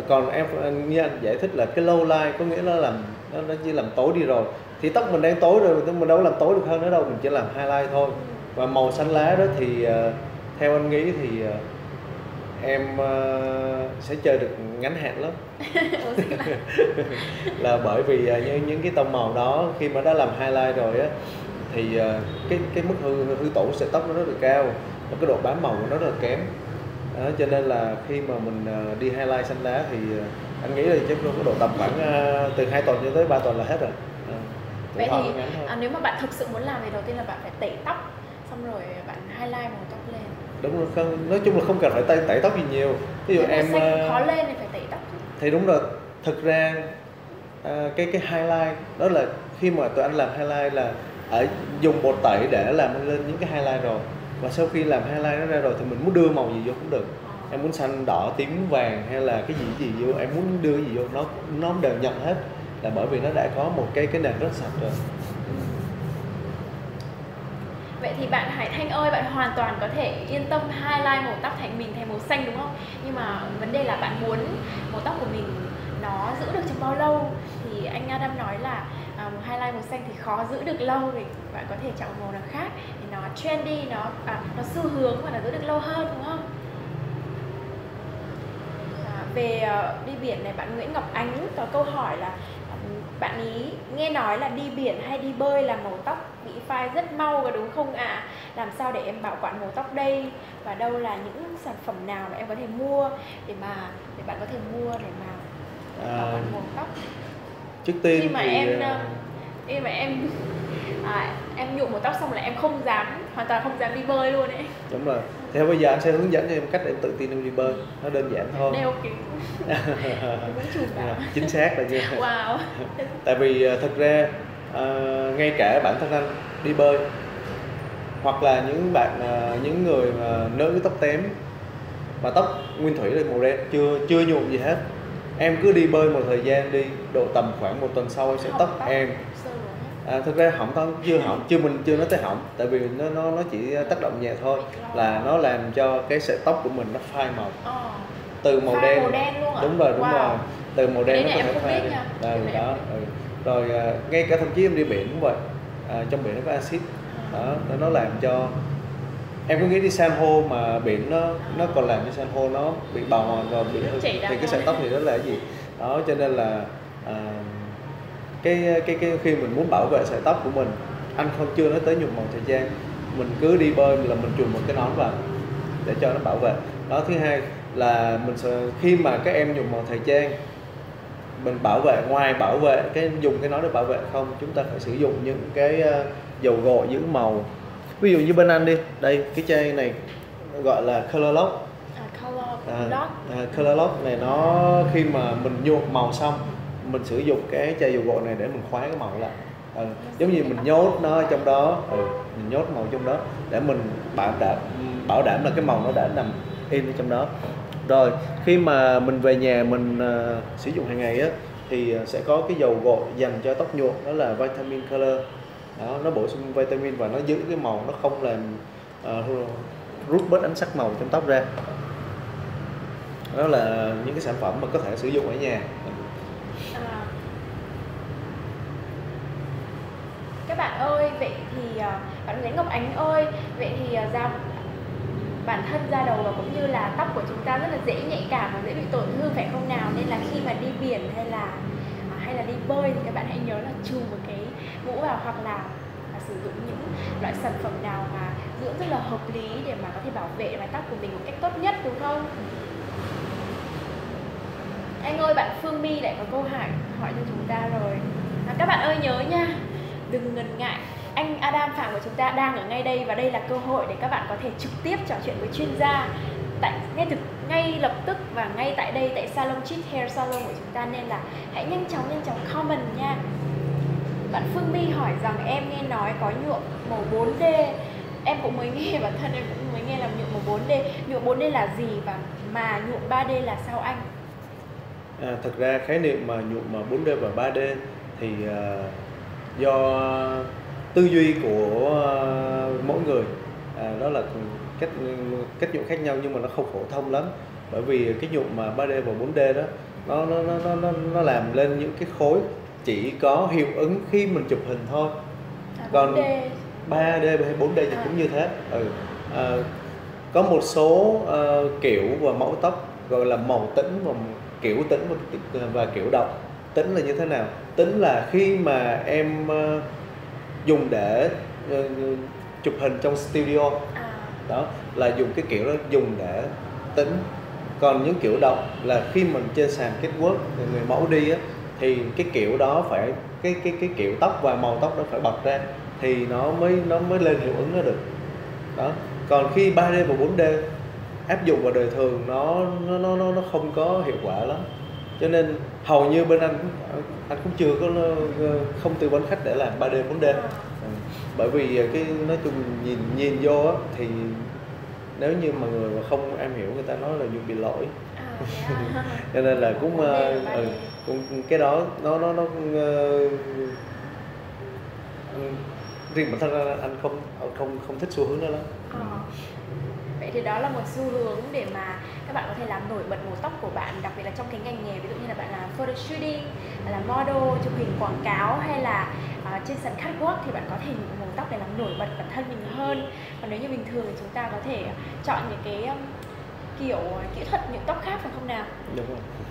Còn em như anh giải thích là cái low light có nghĩa là làm nó, nó chỉ làm tối đi rồi. Thì tóc mình đang tối rồi mình đâu làm tối được hơn nữa đâu mình chỉ làm highlight thôi. Và màu xanh lá đó thì uh, theo anh nghĩ thì uh, em uh, sẽ chơi được ngắn hạn lắm. Là bởi vì uh, những, những cái tông màu đó khi mà đã làm highlight rồi á thì uh, cái cái mức hư hư tổn sợi tóc nó rất là cao và cái độ bám màu của nó rất là kém. Đó, cho nên là khi mà mình uh, đi highlight xanh lá thì uh, anh nghĩ là chắc có độ tầm khoảng uh, từ 2 tuần cho tới 3 tuần là hết rồi. Vậy thì à, nếu mà bạn thực sự muốn làm thì đầu tiên là bạn phải tẩy tóc xong rồi bạn highlight màu tóc lên. Đúng rồi không nói chung là không cần phải tẩy, tẩy tóc gì nhiều. Ví dụ em xanh khó lên thì phải tẩy tóc thì đúng rồi. Thực ra à, cái cái highlight đó là khi mà tụi anh làm highlight là ở dùng bột tẩy để làm lên những cái highlight rồi và sau khi làm highlight nó ra rồi thì mình muốn đưa màu gì vô cũng được. Em muốn xanh đỏ tím vàng hay là cái gì gì vô em muốn đưa gì vô nó nó đều nhận hết. Là bởi vì nó đã có một cái cái nền rất sạch rồi. Vậy thì bạn Hải Thanh ơi, bạn hoàn toàn có thể yên tâm highlight màu tóc thành mình thành màu xanh đúng không? Nhưng mà vấn đề là bạn muốn màu tóc của mình nó giữ được trong bao lâu? Thì anh Adam nói là à, màu highlight màu xanh thì khó giữ được lâu thì bạn có thể chọn màu nào khác thì nó trendy nó à, nó xu hướng và nó giữ được lâu hơn đúng không? À, về uh, đi biển này bạn Nguyễn Ngọc Ánh có câu hỏi là bạn ý nghe nói là đi biển hay đi bơi là màu tóc bị phai rất mau và đúng không ạ? À? làm sao để em bảo quản màu tóc đây? Và đâu là những sản phẩm nào mà em có thể mua để mà để bạn có thể mua để mà bảo quản màu tóc trước tiên khi mà thì em ờ, khi mà em à, em nhuộm màu tóc xong là em không dám hoàn toàn không dám đi bơi luôn ấy. Đúng rồi. Theo bây giờ anh sẽ hướng dẫn cho em cách để em tự tin em đi bơi. Nó đơn giản thôi. Đeo kính. Chùm vào chính xác là như vậy. Wow. Tại vì ờ, thực ra ờ, ngay cả bản thân anh đi bơi hoặc là những bạn ờ, những người mà nữ tóc tém mà tóc nguyên thủy lên màu đen chưa chưa nhuộm gì hết em cứ đi bơi một thời gian đi độ tầm khoảng một tuần sau em sẽ tóc em. rồi. À, thực ra hỏng tóc chưa hỏng chưa mình chưa nói tới hỏng tại vì nó nó nó chỉ tác động nhẹ thôi là nó làm cho cái sợi tóc của mình nó phai màu. Ờ. từ màu Phai đen. màu đen luôn đúng rồi đúng Wow. rồi. Từ màu đen nó có không thể phai đi Cái này em đó ừ. rồi à, ngay cả thậm chí em đi biển cũng vậy. À, trong biển nó có axit. Đó nó- nó làm cho em có nghĩ đi san hô mà biển nó nó còn làm cho san hô nó bị bào mòn rồi bị thì cái sợi tóc thì nó là cái gì? Đó cho nên là à, cái cái cái khi mình muốn bảo vệ sợi tóc của mình anh không chưa nói tới nhuộm màu thời gian. Mình cứ đi bơi là mình chùm một cái nón vào để cho nó bảo vệ. Đó thứ hai là mình sẽ, khi mà các em dùng màu thời trang mình bảo vệ ngoài bảo vệ cái dùng cái nón để bảo vệ không chúng ta phải sử dụng những cái ờ, dầu gội giữ màu ví dụ như bên anh đi đây cái chai này gọi là color lock à, color à, lock à, color lock này nó khi mà mình nhuộm màu xong mình sử dụng cái chai dầu gội này để mình khóa cái màu lại ừ. giống như mình nhốt nó trong đó ừ. mình nhốt màu trong đó để mình bảo đảm bảo đảm là cái màu nó đã nằm in ở trong đó rồi khi mà mình về nhà mình ờ, sử dụng hàng ngày á thì sẽ có cái dầu gội dành cho tóc nhuộm đó là vitamin color đó nó bổ sung vitamin và nó giữ cái màu nó không làm uh, rút bớt ánh sắc màu trong tóc ra đó là những cái sản phẩm mà có thể sử dụng ở nhà À. Các bạn ơi, vậy thì ờ, bạn Nguyễn Ngọc Ánh ơi, vậy thì ờ, da bản thân da đầu và cũng như là tóc của chúng ta rất là dễ nhạy cảm và dễ bị tổn thương phải không nào? Nên là khi mà đi biển hay là à, hay là đi bơi thì các bạn hãy nhớ là chùm một cái mũ vào hoặc là à, sử dụng những loại sản phẩm nào mà dưỡng rất là hợp lý để mà có thể bảo vệ mái tóc của mình một cách tốt nhất đúng không? Anh ơi, bạn Phương My lại có câu hỏi hỏi cho chúng ta rồi. À, các bạn ơi nhớ nha, đừng ngần ngại. Anh Adam Phạm của chúng ta đang ở ngay đây và đây là cơ hội để các bạn có thể trực tiếp trò chuyện với chuyên gia tại ngay thực ngay lập tức và ngay tại đây tại salon Chit Hair Salon của chúng ta nên là hãy nhanh chóng nhanh chóng comment nha. Bạn Phương My hỏi rằng em nghe nói có nhuộm màu 4D Em cũng mới nghe, bản thân em cũng mới nghe là nhuộm màu 4D Nhuộm 4D là gì và mà nhuộm 3D là sao anh? à, thực ra khái niệm mà nhuộm mà 4D và 3D thì uh, do tư duy của uh, mỗi người. À, đó là cách cách nhuộm khác nhau nhưng mà nó không phổ thông lắm. Bởi vì cái nhuộm mà 3D và 4D đó nó nó nó nó, nó làm lên những cái khối chỉ có hiệu ứng khi mình chụp hình thôi. À, Còn- 4D 3D hay 4D thì À. cũng như thế. Ừ. à, có một số ờ, kiểu và mẫu tóc gọi là màu tĩnh và kiểu tĩnh và, và kiểu độc. Tĩnh là như thế nào? Tĩnh là khi mà em ờ, dùng để ờ, chụp hình trong studio. À, đó là dùng cái kiểu đó dùng để tính. Còn những kiểu độc là khi mình trên sàn catwalk thì người mẫu đi á thì cái kiểu đó phải cái cái cái kiểu tóc và màu tóc đó phải bật ra thì nó mới nó mới lên hiệu ứng nó được đó còn khi 3D và 4D áp dụng vào đời thường nó nó nó nó nó không có hiệu quả lắm cho nên hầu như bên anh anh cũng chưa có không tư vấn khách để làm 3D 4D à. Ừ. bởi vì cái nói chung nhìn nhìn vô á thì nếu như mà người mà không am hiểu người ta nói là dùng bị lỗi À, à. cho nên là cũng 4D ờ, và ừ, 3D. Cũng cái đó nó nó nó ừ, riêng bản thân anh, không không không thích xu hướng đó lắm. Ờ. Vậy thì đó là một xu hướng để mà các bạn có thể làm nổi bật màu tóc của bạn đặc biệt là trong cái ngành nghề ví dụ như là bạn làm photo shooting là model chụp hình quảng cáo hay là uh, trên sân catwalk thì bạn có thể nhuộm màu tóc để làm nổi bật bản thân mình hơn. Còn nếu như bình thường thì chúng ta có thể chọn những cái um, kiểu kỹ thuật nhuộm tóc khác phải không nào? Đúng rồi. à,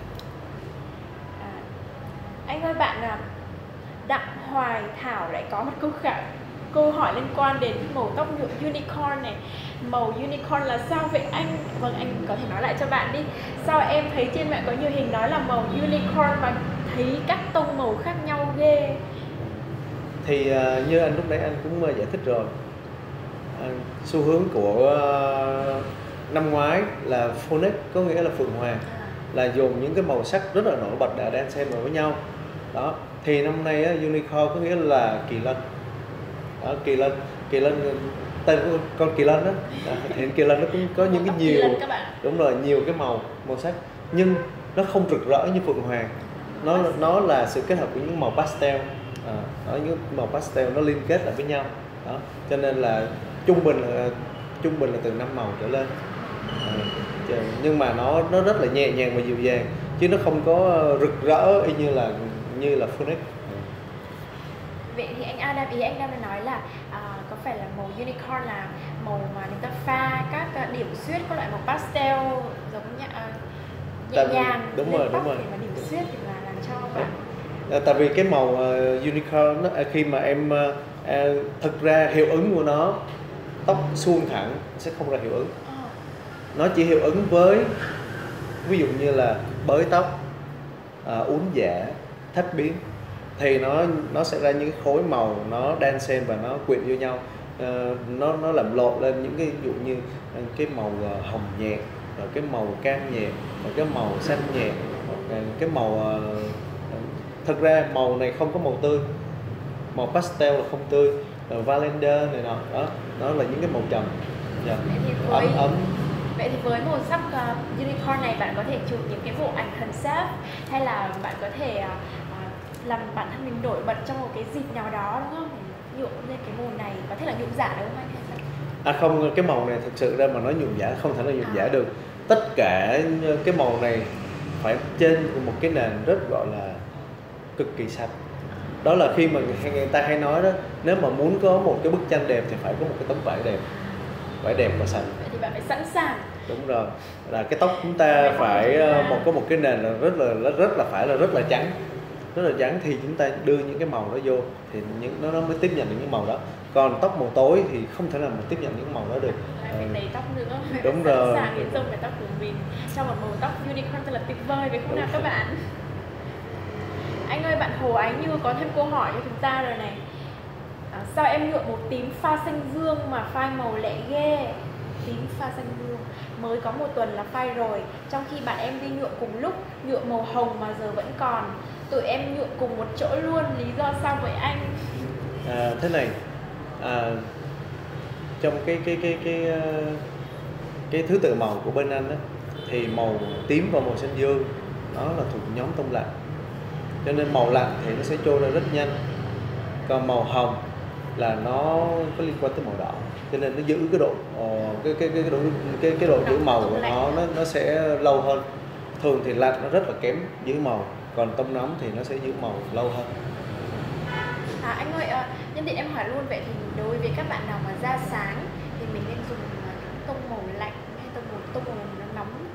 anh ơi bạn là đặng hoài thảo lại có một câu khả câu hỏi liên quan đến màu tóc nhuộm unicorn này. Màu unicorn là sao vậy anh? Vâng anh có thể nói lại cho bạn đi. Sao em thấy trên mạng có nhiều hình nói là màu unicorn mà thấy các tông màu khác nhau ghê? Thì uh, như anh lúc nãy anh cũng uh, giải thích rồi. Uh, xu hướng của năm ngoái là phonic có nghĩa là phượng hoàng à. là dùng những cái màu sắc rất là nổi bật để đan xen vào với nhau đó thì năm nay uh, unicorn có nghĩa là kỳ lân. Đó, kỳ lân kỳ lân tên của con kỳ lân đó. À, thì kỳ lân nó cũng có những cái nhiều đúng rồi nhiều cái màu màu sắc. Nhưng nó không rực rỡ như phượng hoàng. Nó nó là sự kết hợp của những màu pastel. À, đó những màu pastel nó liên kết lại với nhau. Đó cho nên là trung bình là trung bình là từ năm màu trở lên. À, nhưng mà nó nó rất là nhẹ nhàng và dịu dàng chứ nó không có rực rỡ y như là như là Phoenix. Vậy thì anh Adam ý anh Adam nói là uh, có phải là màu unicorn là màu mà người ta pha các điểm xuyết các loại màu pastel giống như uh, nhẹ nhàng đúng rồi đúng rồi. để mà điểm xuyết thì là làm cho bạn à, tại vì cái màu uh, unicorn đó, khi mà em uh, uh, thực ra hiệu ứng của nó tóc suông thẳng sẽ không ra hiệu ứng. Oh. nó chỉ hiệu ứng với ví dụ như là bới tóc uh, uốn giả thách biến thì nó nó sẽ ra những cái khối màu nó đan xen và nó quyện vô nhau. Uh, nó nó làm lộn lên những cái ví dụ như cái màu uh, hồng nhạt rồi cái màu cam nhạt rồi cái màu xanh nhạt rồi cái màu uh, thực ra màu này không có màu tươi màu pastel là không tươi rồi Valender này nọ đó đó là những cái màu trầm. Yeah. ấm ấm. Vậy thì với màu sắc uh, unicorn này bạn có thể chụp những cái bộ ảnh concept hay là bạn có thể uh, làm bản thân mình nổi bật trong một cái dịp nào đó đúng không? Nhuộm lên cái màu này có thể là nhuộm giả đúng không anh? À không, cái màu này thực sự ra mà nói nhuộm giả không thể là nhuộm à. giả được. Tất cả cái màu này phải trên một cái nền rất gọi là cực kỳ sạch. Đó là khi mà người ta hay nói đó nếu mà muốn có một cái bức tranh đẹp thì phải có một cái tấm vải đẹp. Vải đẹp và sạch. Vậy thì bạn phải sẵn sàng. Đúng rồi. Là cái tóc chúng ta phải ờ, một có một cái nền là rất là rất là phải là rất là trắng rất là trắng thì chúng ta đưa những cái màu đó vô thì những nó nó mới tiếp nhận được những màu đó. Còn tóc màu tối thì không thể nào mà tiếp nhận những màu đó được. Đầy tóc nữa. Đúng rồi. sàng cái tông cái tóc của mình. Trong một màu tóc unicorn thật là tuyệt vời phải không nào các bạn? Anh ơi bạn Hồ Ánh Như có thêm câu hỏi cho chúng ta rồi này. À, sao em nhuộm một tím pha xanh dương mà phai màu lẹ ghê? Tím pha xanh dương. Mới có một tuần là phai rồi. Trong khi bạn em đi nhuộm cùng lúc nhuộm màu hồng mà giờ vẫn còn tụi em nhuộm cùng một chỗ luôn lý do sao vậy anh? À, thế này à, trong cái cái cái cái cái, cái thứ tự màu của bên anh đó, thì màu tím và màu xanh dương đó là thuộc nhóm tông lạnh cho nên màu lạnh thì nó sẽ trôi ra rất nhanh. Còn màu hồng là nó có liên quan tới màu đỏ. Cho nên nó giữ cái độ uh, cái cái cái cái độ cái cái độ giữ màu của nó nó nó sẽ lâu hơn. Thường thì lạnh nó rất là kém giữ màu còn tông nóng thì nó sẽ giữ màu lâu hơn. À anh ơi uh, nhân tiện em hỏi luôn vậy thì đối với các bạn nào mà da sáng thì mình nên dùng uh, tông màu lạnh hay tông màu tông màu nó nóng?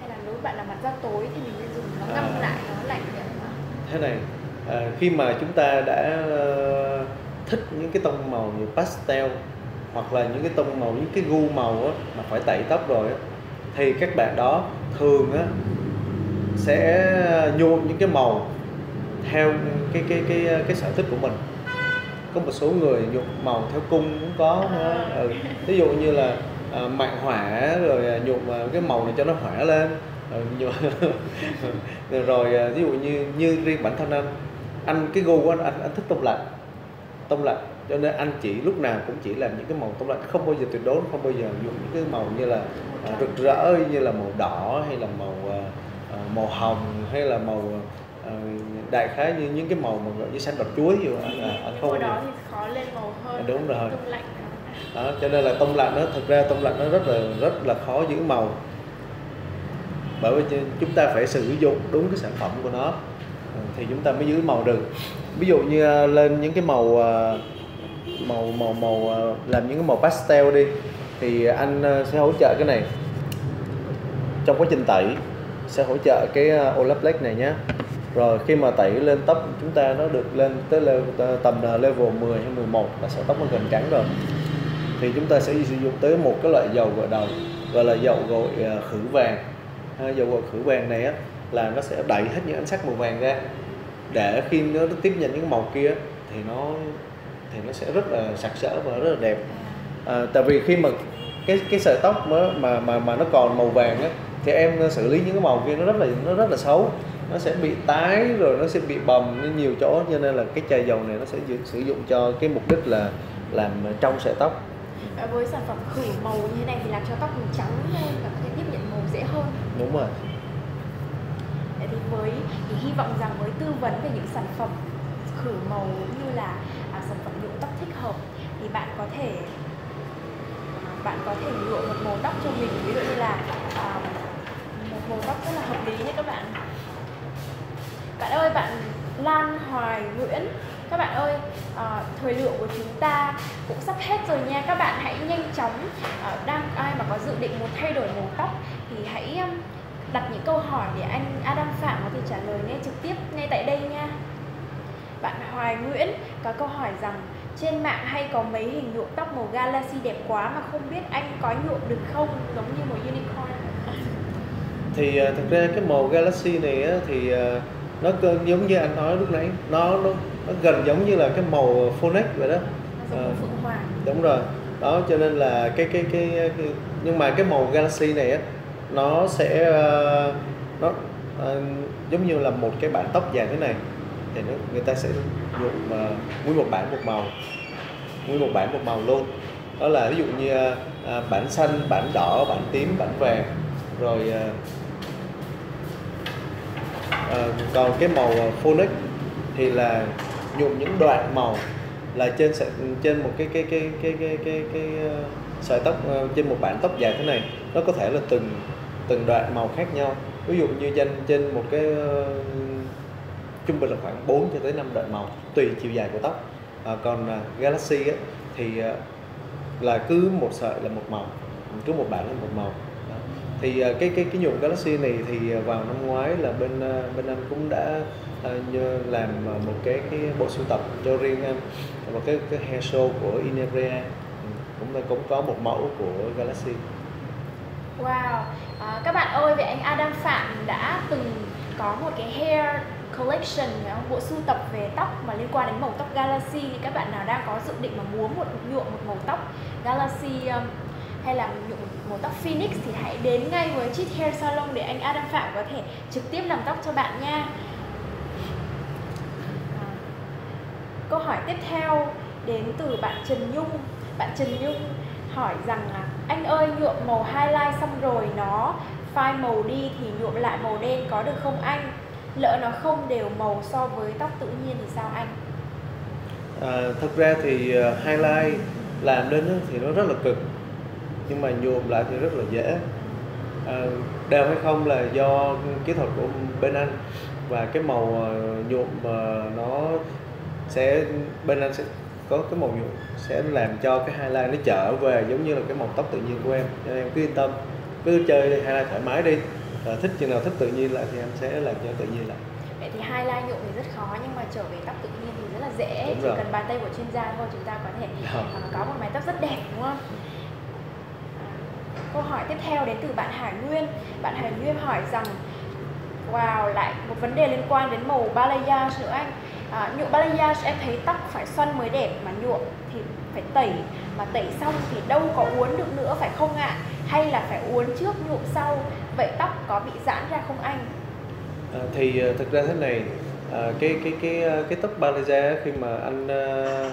Hay là nếu bạn là mặt da tối thì mình nên dùng nó ngâm à. lại nó lạnh để thế này à, khi mà chúng ta đã uh, thích những cái tông màu như pastel hoặc là những cái tông màu những cái gu màu á, mà phải tẩy tóc rồi á, thì các bạn đó thường á, sẽ nhuộm những cái màu theo cái cái cái cái sở thích của mình. Có một số người nhuộm màu theo cung cũng có nữa. Ừ. ví dụ như là à, uh, mạng hỏa rồi à, nhuộm à, cái màu này cho nó hỏa lên. Ừ, rồi, rồi ví dụ như như riêng bản thân anh anh cái gu của anh, anh anh thích tông lạnh tông lạnh. Cho nên anh chỉ lúc nào cũng chỉ làm những cái màu tông lạnh không bao giờ tuyệt đối không bao giờ dùng những cái màu như là rực rỡ như là màu đỏ hay là màu màu hồng hay là màu uh, đại khái như những cái màu mà gọi như xanh bạch chuối gì à, à, không màu đó thì khó lên màu hơn đúng rồi. lạnh. Đó cho nên là tông lạnh nó thực ra tông lạnh nó rất là rất là khó giữ màu. Bởi vì chúng ta phải sử dụng đúng cái sản phẩm của nó ờ, thì chúng ta mới giữ màu được. Ví dụ như ờ, lên những cái màu ờ, màu màu màu làm những cái màu pastel đi thì anh sẽ hỗ trợ cái này. Trong quá trình tẩy sẽ hỗ trợ cái Olaplex này nhé rồi khi mà tẩy lên tóc chúng ta nó được lên tới level, tầm level 10 hay 11 là sợi tóc nó gần trắng rồi. Thì chúng ta sẽ sử dụng tới một cái loại dầu gội đầu gọi là dầu gội khử vàng. Dầu gội khử vàng này á là nó sẽ đẩy hết những ánh sắc màu vàng ra. Để khi nó tiếp nhận những màu kia thì nó thì nó sẽ rất là sặc sỡ và rất là đẹp. À, tại vì khi mà cái cái sợi tóc mà mà mà, mà nó còn màu vàng á thì em xử lý những cái màu kia nó rất là nó rất là xấu. Nó sẽ bị tái rồi nó sẽ bị bầm nhiều chỗ cho nên là cái chai dầu này nó sẽ sử dụng cho cái mục đích là làm trong sợi tóc. Với sản phẩm khử màu như thế này thì làm cho tóc mình trắng hơn và có thể tiếp nhận màu dễ hơn. Đúng rồi. Vậy thì với thì hy vọng rằng với tư vấn về những sản phẩm khử màu như là à, sản phẩm nhuộm tóc thích hợp thì bạn có thể à, bạn có thể nhuộm một màu tóc cho mình. Ví dụ như là à, màu tóc rất là hợp lý nhé các bạn. Bạn ơi bạn Lan Hoài Nguyễn các bạn ơi à, thời lượng của chúng ta cũng sắp hết rồi nha. Các bạn hãy nhanh chóng ờ, à, đang ai mà có dự định muốn thay đổi màu tóc thì hãy đặt những câu hỏi để anh Adam Phạm có thể trả lời ngay trực tiếp ngay tại đây nha. Bạn Hoài Nguyễn có câu hỏi rằng trên mạng hay có mấy hình nhuộm tóc màu galaxy đẹp quá mà không biết anh có nhuộm được không? Giống như một unicorn thì uh, thực ra cái màu galaxy này á, thì uh, nó giống như anh nói lúc nãy nó nó, nó gần giống như là cái màu phonex vậy đó. Nó giống uh, phượng hoàng. đúng rồi. Đó cho nên là cái cái cái, cái nhưng mà cái màu galaxy này á nó sẽ uh, nó uh, giống như là một cái bản tóc dài thế này. Thì nó, người ta sẽ nhuộm uh, nguyên một bản một màu nguyên một bản một màu luôn. Đó là ví dụ như uh, bản xanh bản đỏ bản tím bản vàng. Rồi uh, Ờ, còn cái màu ờ, phonic thì là nhuộm những đoạn màu là trên trên một cái cái cái cái cái cái, cái, cái sợi tóc trên một bản tóc dài thế này nó có thể là từng từng đoạn màu khác nhau. Ví dụ như trên trên một cái trung bình là khoảng 4 cho tới 5 đoạn màu tùy chiều dài của tóc. À, còn Galaxy ấy, thì là cứ một sợi là một màu cứ một bản là một màu thì ờ, cái cái cái nhuộm Galaxy này thì ờ, vào năm ngoái là bên ờ, bên anh cũng đã làm một cái cái bộ sưu tập cho riêng anh một cái cái hair show của Inebria ừ, cũng là cũng có một mẫu của Galaxy. Wow, à, các bạn ơi, vậy anh Adam Phạm đã từng có một cái hair collection, bộ sưu tập về tóc mà liên quan đến màu tóc Galaxy. Thì các bạn nào đang có dự định mà muốn một nhuộm một màu tóc Galaxy um, hay là nhuộm màu tóc Phoenix thì hãy đến ngay với Cheat Hair Salon để anh Adam Phạm có thể trực tiếp làm tóc cho bạn nha. À, câu hỏi tiếp theo đến từ bạn Trần Nhung. Bạn Trần Nhung hỏi rằng là anh ơi nhuộm màu highlight xong rồi nó phai màu đi thì nhuộm lại màu đen có được không anh lỡ nó không đều màu so với tóc tự nhiên thì sao anh à, thực ra thì à, highlight làm lên thì nó rất là cực nhưng mà nhuộm lại thì rất là dễ. À, đều hay không là do kỹ thuật của bên anh. Và cái màu uh, nhuộm uh, nó sẽ bên anh sẽ có cái màu nhuộm sẽ làm cho cái highlight nó trở về giống như là cái màu tóc tự nhiên của em. Cho em cứ yên tâm. Cứ chơi đi highlight thoải mái đi. À, thích chừng nào thích tự nhiên lại thì anh sẽ làm cho tự nhiên lại. Vậy thì highlight nhuộm thì rất khó nhưng mà trở về tóc tự nhiên thì rất là dễ. Đúng chỉ rồi. cần bàn tay của chuyên gia thôi chúng ta có thể uh, có một mái tóc rất đẹp đúng không? à, câu hỏi tiếp theo đến từ bạn Hải Nguyên. Bạn Hải Nguyên hỏi rằng Wow, lại một vấn đề liên quan đến màu balayage nữa anh. À, nhuộm balayage em thấy tóc phải xoăn mới đẹp mà nhuộm thì phải tẩy mà tẩy xong thì đâu có uốn được nữa phải không ạ? Hay là phải uốn trước nhuộm sau? Vậy tóc có bị giãn ra không anh? À, thì à, thực ra thế này à, cái cái cái à, cái tóc balayage khi mà anh à,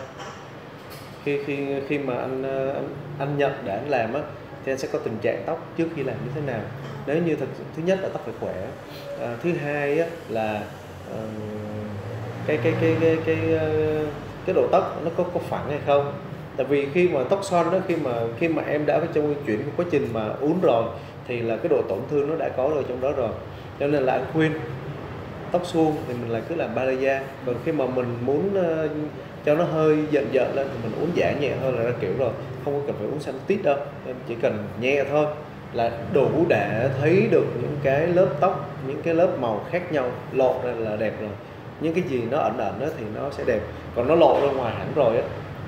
khi khi khi mà anh anh, anh nhận để anh làm á thì anh sẽ có tình trạng tóc trước khi làm như thế nào. Nếu như thực thứ nhất là tóc phải khỏe. À, thứ hai á, là uh, cái cái cái cái cái cái, cái độ tóc nó có có phẳng hay không. Tại vì khi mà tóc xoăn đó khi mà khi mà em đã trong chuyển quá trình mà uống rồi thì là cái độ tổn thương nó đã có rồi trong đó rồi. Cho nên là anh khuyên tóc suông thì mình lại cứ làm balaya còn khi mà mình muốn uh, cho nó hơi giận giận lên thì mình uống giả nhẹ hơn là ra kiểu rồi không có cần phải uống xanh tít đâu. Em chỉ cần nhẹ thôi là đủ để thấy được những cái lớp tóc những cái lớp màu khác nhau lộ ra là đẹp rồi. Những cái gì nó ẩn ẩn đó thì nó sẽ đẹp. Còn nó lộ ra ngoài hẳn rồi á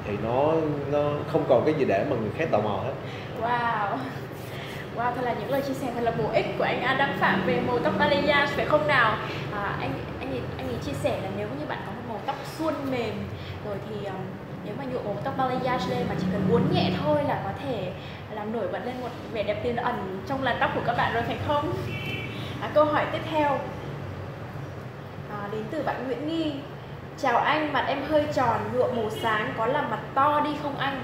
thì nó nó không còn cái gì để mà người khác tò mò hết. Wow. Wow, thật là những lời chia sẻ thật là bổ ích của anh Adam Phạm về màu tóc balayage phải không nào? À, anh anh ấy, anh ấy chia sẻ là nếu như bạn có một màu tóc suôn mềm rồi thì um, mà nhuộm màu tóc balayage lên mà chỉ cần uốn nhẹ thôi là có thể làm nổi bật lên một vẻ đẹp tiềm ẩn trong làn tóc của các bạn rồi phải không? À, câu hỏi tiếp theo à, đến từ bạn Nguyễn Nghi Chào anh, mặt em hơi tròn, nhuộm màu sáng có làm mặt to đi không anh?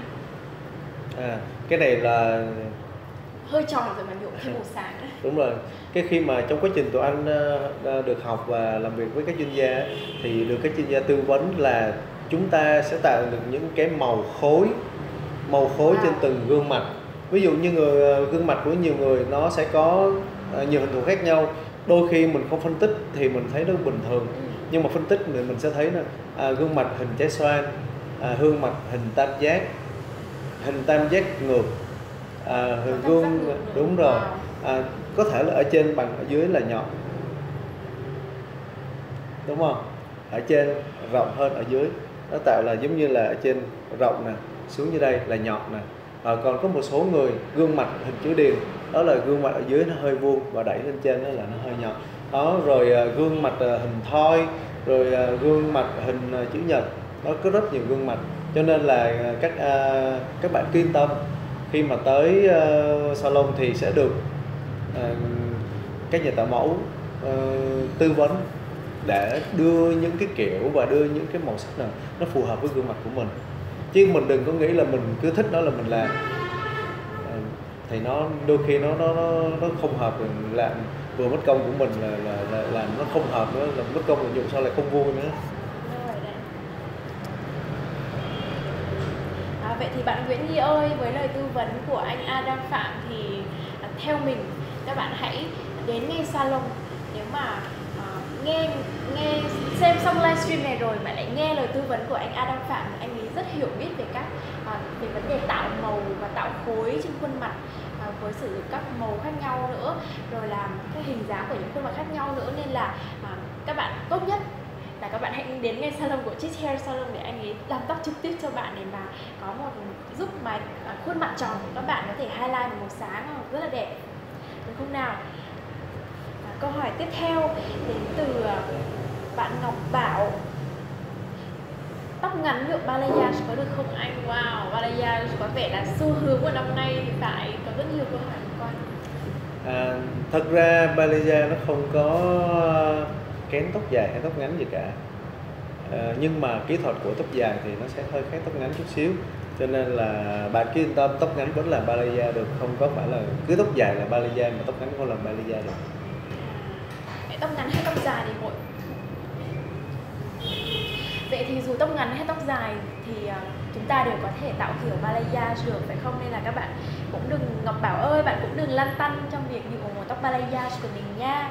À, cái này là hơi tròn rồi mà nhuộm thêm màu sáng đúng rồi cái khi mà trong quá trình tụi anh uh, được học và làm việc với các chuyên gia thì được các chuyên gia tư vấn là chúng ta sẽ tạo được những cái màu khối màu khối wow. trên từng gương mặt. Ví dụ như người gương mặt của nhiều người nó sẽ có uh, nhiều hình thù khác nhau. Đôi khi mình không phân tích thì mình thấy nó bình thường. Ừ. nhưng mà phân tích thì mình sẽ thấy là à, gương mặt hình trái xoan à, gương mặt hình tam giác hình tam giác ngược à, gương đúng rồi. À, có thể là ở trên bằng ở dưới là nhọn đúng không? Ở trên rộng hơn ở dưới nó tạo là giống như là ở trên rộng nè xuống như đây là nhọn nè. À, còn có một số người gương mặt hình chữ điền đó là gương mặt ở dưới nó hơi vuông và đẩy lên trên đó là nó hơi nhọn đó rồi à, gương mặt à, hình thoi rồi à, gương mặt hình à, chữ nhật nó có rất nhiều gương mặt. Cho nên là các à, các bạn yên tâm khi mà tới salon thì sẽ được các nhà tạo mẫu tư vấn để đưa những cái kiểu và đưa những cái màu sắc nào nó phù hợp với gương mặt của mình. Chứ mình đừng có nghĩ là mình cứ thích nó là mình làm. Ờ, thì nó đôi khi nó nó nó, nó không hợp rồi làm. Vừa mất công của mình là là, là làm nó không hợp nữa là mất công mình dùng sao lại không vui nữa. À, vậy thì bạn Nguyễn Nhi ơi với lời tư vấn của anh Adam Phạm thì à, theo mình các bạn hãy đến ngay salon. Nếu mà nghe nghe xem xong livestream này rồi mà lại nghe lời tư vấn của anh Adam Phạm anh ấy rất hiểu biết về các à, về vấn đề tạo màu và tạo khối trên khuôn mặt à, với sử dụng các màu khác nhau nữa rồi làm cái hình dáng của những khuôn mặt khác nhau nữa. Nên là à, các bạn tốt nhất là các bạn hãy đến ngay salon của Chit Hair Salon để anh ấy làm tóc trực tiếp cho bạn để mà có một giúp mái à, khuôn mặt tròn của các bạn có thể highlight một màu sáng rất là đẹp. Được không nào? Câu hỏi tiếp theo đến từ à, bạn Ngọc Bảo tóc ngắn nhuộm balayage có được không anh? Wow, balayage có vẻ là xu hướng của năm nay thì phải có rất nhiều câu hỏi quan. À, thật ra balayage nó không có kén tóc dài hay tóc ngắn gì cả à, nhưng mà kỹ thuật của tóc dài thì nó sẽ hơi khác tóc ngắn chút xíu cho nên là bạn cứ yên tâm tóc ngắn vẫn là balayage được không có phải là cứ tóc dài là balayage mà tóc ngắn không làm balayage được tóc ngắn hay tóc dài thì mỗi vậy thì dù tóc ngắn hay tóc dài thì à, chúng ta đều có thể tạo kiểu balayage được phải không? Nên là các bạn cũng đừng ngọc bảo ơi bạn cũng đừng lăn tăn trong việc nhuộm một tóc balayage của mình nha.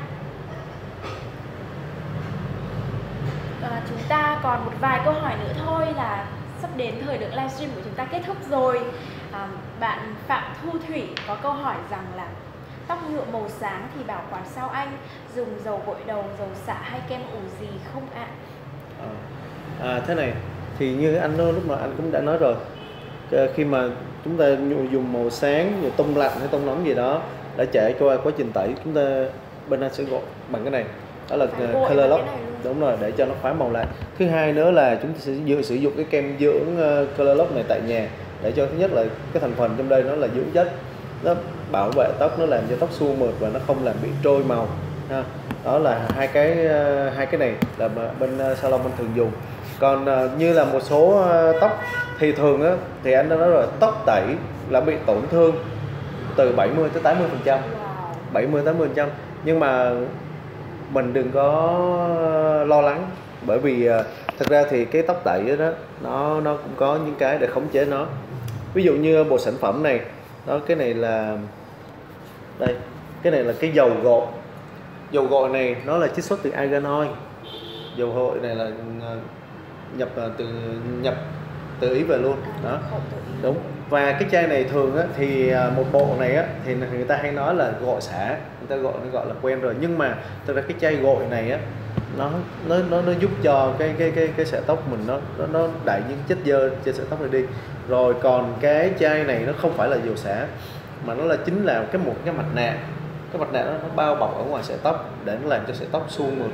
À, chúng ta còn một vài câu hỏi nữa thôi là sắp đến thời lượng livestream của chúng ta kết thúc rồi. À, bạn Phạm Thu Thủy có câu hỏi rằng là tóc nhuộm màu sáng thì bảo quản sao anh? Dùng dầu gội đầu dầu xả hay kem ủ gì không ạ? À? à, thế này thì như anh lúc mà anh cũng đã nói rồi. Khi mà chúng ta dùng màu sáng như tông lạnh hay tông nóng gì đó đã trải qua quá trình tẩy chúng ta bên anh sẽ gội bằng cái này. Đó là color lock. đúng rồi để cho nó khóa màu lại. Thứ hai nữa là chúng ta sẽ sử dụng cái kem dưỡng uh, color lock này tại nhà để cho thứ nhất là cái thành phần trong đây nó là dưỡng chất. Nó bảo vệ tóc nó làm cho tóc xua mượt và nó không làm bị trôi màu ha. đó là hai cái uh, hai cái này là bên uh, salon mình thường dùng. Còn uh, như là một số tóc thì thường á thì anh đã nói rồi tóc tẩy là bị tổn thương từ 70 tới 80 phần trăm. 70 80 phần trăm. Nhưng mà mình đừng có lo lắng bởi vì thật ra thì cái tóc tẩy đó nó nó cũng có những cái để khống chế nó. Ví dụ như bộ sản phẩm này đó cái này là đây cái này là cái dầu gội. Dầu gội này nó là chiết xuất từ argan oil dầu gội này là ờ, nhập ờ, từ nhập từ ý về luôn. Đó. Đúng. Và cái chai này thường á, thì ờ, một bộ này á, thì người ta hay nói là gội xả. Người ta gọi nó gọi là quen rồi. Nhưng mà thực ra cái chai gội này á nó nó nó nó giúp cho cái cái cái cái sợi tóc mình nó nó nó đẩy những chất dơ trên sợi tóc này đi. Rồi còn cái chai này nó không phải là dầu xả mà nó là chính là cái một cái mặt nạ cái mặt nạ đó nó bao bọc ở ngoài sợi tóc để nó làm cho sợi tóc suôn mượt.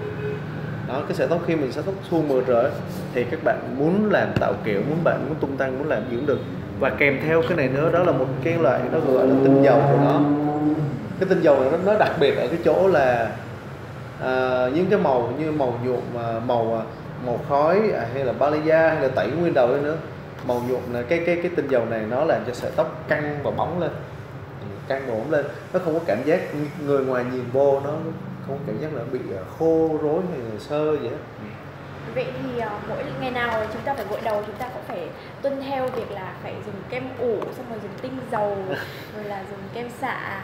Đó cái sợi tóc khi mình sợi tóc suôn mượt rồi thì các bạn muốn làm tạo kiểu muốn bạn muốn tung tăng muốn làm dưỡng được. Và kèm theo cái này nữa đó là một cái loại nó gọi là tinh dầu của nó cái tinh dầu này nó, nó đặc biệt ở cái chỗ là à, những cái màu như màu nhuộm à, màu à, màu khói à, hay là balaya hay là tẩy nguyên đầu nữa. Màu nhuộm này cái cái cái tinh dầu này nó làm cho sợi tóc căng và bóng lên căng ổn lên. Nó không có cảm giác người ngoài nhìn vô nó không có cảm giác là bị à, khô rối hay là sơ gì hết. Vậy thì uh, mỗi ngày nào chúng ta phải gội đầu chúng ta cũng phải tuân theo việc là phải dùng kem ủ xong rồi dùng tinh dầu rồi là dùng kem xạ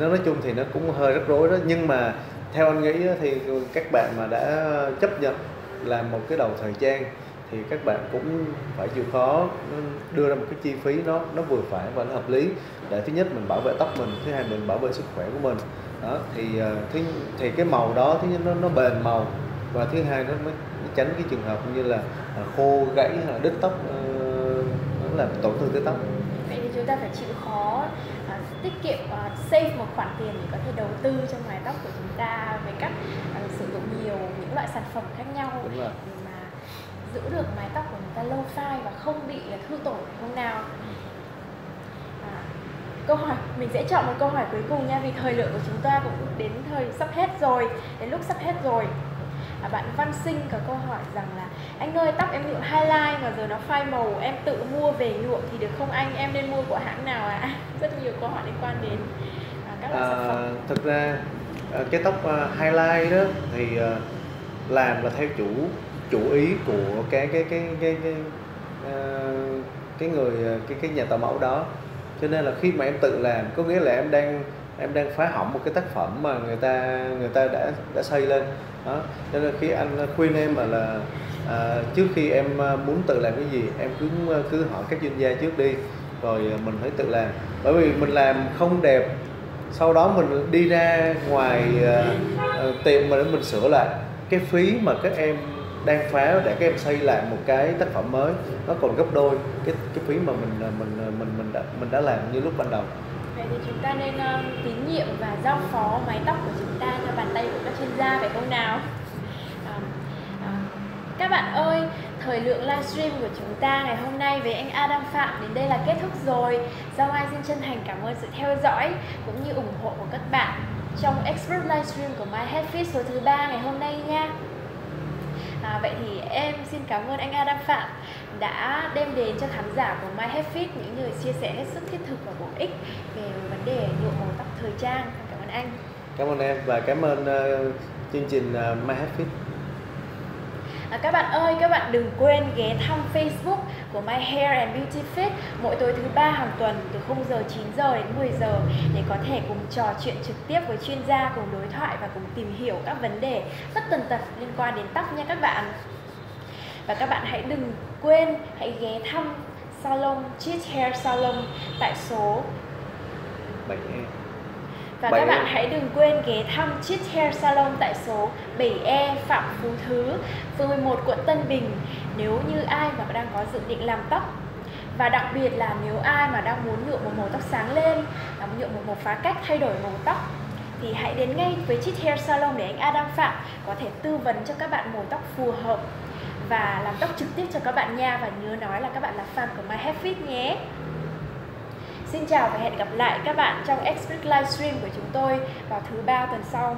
nó nói chung thì nó cũng hơi rắc rối đó. Nhưng mà theo anh nghĩ thì các bạn mà đã chấp nhận làm một cái đầu thời trang thì các bạn cũng phải chịu khó đưa ra một cái chi phí nó nó vừa phải và nó hợp lý. Để thứ nhất mình bảo vệ tóc mình thứ hai mình bảo vệ sức khỏe của mình. Đó thì ờ, thứ thì cái màu đó thứ nhất nó nó bền màu và thứ hai nó mới tránh cái trường hợp như là ờ, khô gãy hay là đứt tóc ờ, nó làm tổn thương tới tóc. Vậy thì chúng ta phải chịu khó uh, tiết kiệm uh, save một khoản tiền để có thể đầu tư cho mái tóc của chúng ta với cách uh, sử dụng nhiều những loại sản phẩm khác nhau. Đúng rồi. Giữ được mái tóc của chúng ta lâu phai và không bị hư tổn hôm nào. À, câu hỏi mình sẽ chọn một câu hỏi cuối cùng nha vì thời lượng của chúng ta cũng đến thời sắp hết rồi đến lúc sắp hết rồi. À, bạn Văn Sinh có câu hỏi rằng là anh ơi tóc em nhuộm highlight mà giờ nó phai màu em tự mua về nhuộm thì được không anh? Em nên mua của hãng nào ạ? À? rất nhiều câu hỏi liên quan đến à, các loại sản phẩm. à, thực ra à, cái tóc uh, highlight đó thì uh, làm là theo chủ chủ ý của cái cái cái cái cái uh, cái người ờ, cái cái nhà tạo mẫu đó. Cho nên là khi mà em tự làm có nghĩa là em đang em đang phá hỏng một cái tác phẩm mà người ta người ta đã đã xây lên. Đó. Cho nên khi anh khuyên em mà là à, trước khi em muốn tự làm cái gì em cứ cứ hỏi các chuyên gia trước đi rồi mình phải tự làm. Bởi vì mình làm không đẹp sau đó mình đi ra ngoài uh, uh, tiệm mà để mình sửa lại cái phí mà các em đang phá để các em xây lại một cái tác phẩm mới nó còn gấp đôi cái cái phí mà mình mình mình mình đã mình đã làm như lúc ban đầu vậy thì chúng ta nên um, tín nhiệm và giao phó mái tóc của chúng ta cho bàn tay của các chuyên gia phải không nào uh, uh, các bạn ơi thời lượng livestream của chúng ta ngày hôm nay với anh Adam Phạm đến đây là kết thúc rồi. Giao Mai xin chân thành cảm ơn sự theo dõi cũng như ủng hộ của các bạn trong Expert Livestream của My Headfit số thứ ba ngày hôm nay nha. À, vậy thì em xin cảm ơn anh Adam Phạm đã đem đến cho khán giả của My Happy những lời chia sẻ hết sức thiết thực và bổ ích về vấn đề nhuộm màu tóc thời trang. Cảm ơn anh. Cảm ơn em và cảm ơn uh, chương trình uh, My Headfit. À, các bạn ơi, các bạn đừng quên ghé thăm Facebook của My Hair and Beauty Fit mỗi tối thứ ba hàng tuần từ 0 giờ 9 giờ đến 10 giờ để có thể cùng trò chuyện trực tiếp với chuyên gia, cùng đối thoại và cùng tìm hiểu các vấn đề rất tần tật liên quan đến tóc nha các bạn. Và các bạn hãy đừng quên hãy ghé thăm salon Cheat Hair Salon tại số 7 và các bạn hãy đừng quên ghé thăm Chit Hair Salon tại số 7E Phạm Phú Thứ, phường 11 quận Tân Bình nếu như ai mà đang có dự định làm tóc và đặc biệt là nếu ai mà đang muốn nhuộm một màu tóc sáng lên, muốn nhuộm một màu phá cách thay đổi màu tóc thì hãy đến ngay với Chit Hair Salon để anh Adam Phạm có thể tư vấn cho các bạn màu tóc phù hợp và làm tóc trực tiếp cho các bạn nha và nhớ nói là các bạn là fan của My Hair Fit nhé. Xin chào và hẹn gặp lại các bạn trong Expert Livestream của chúng tôi vào thứ ba tuần sau.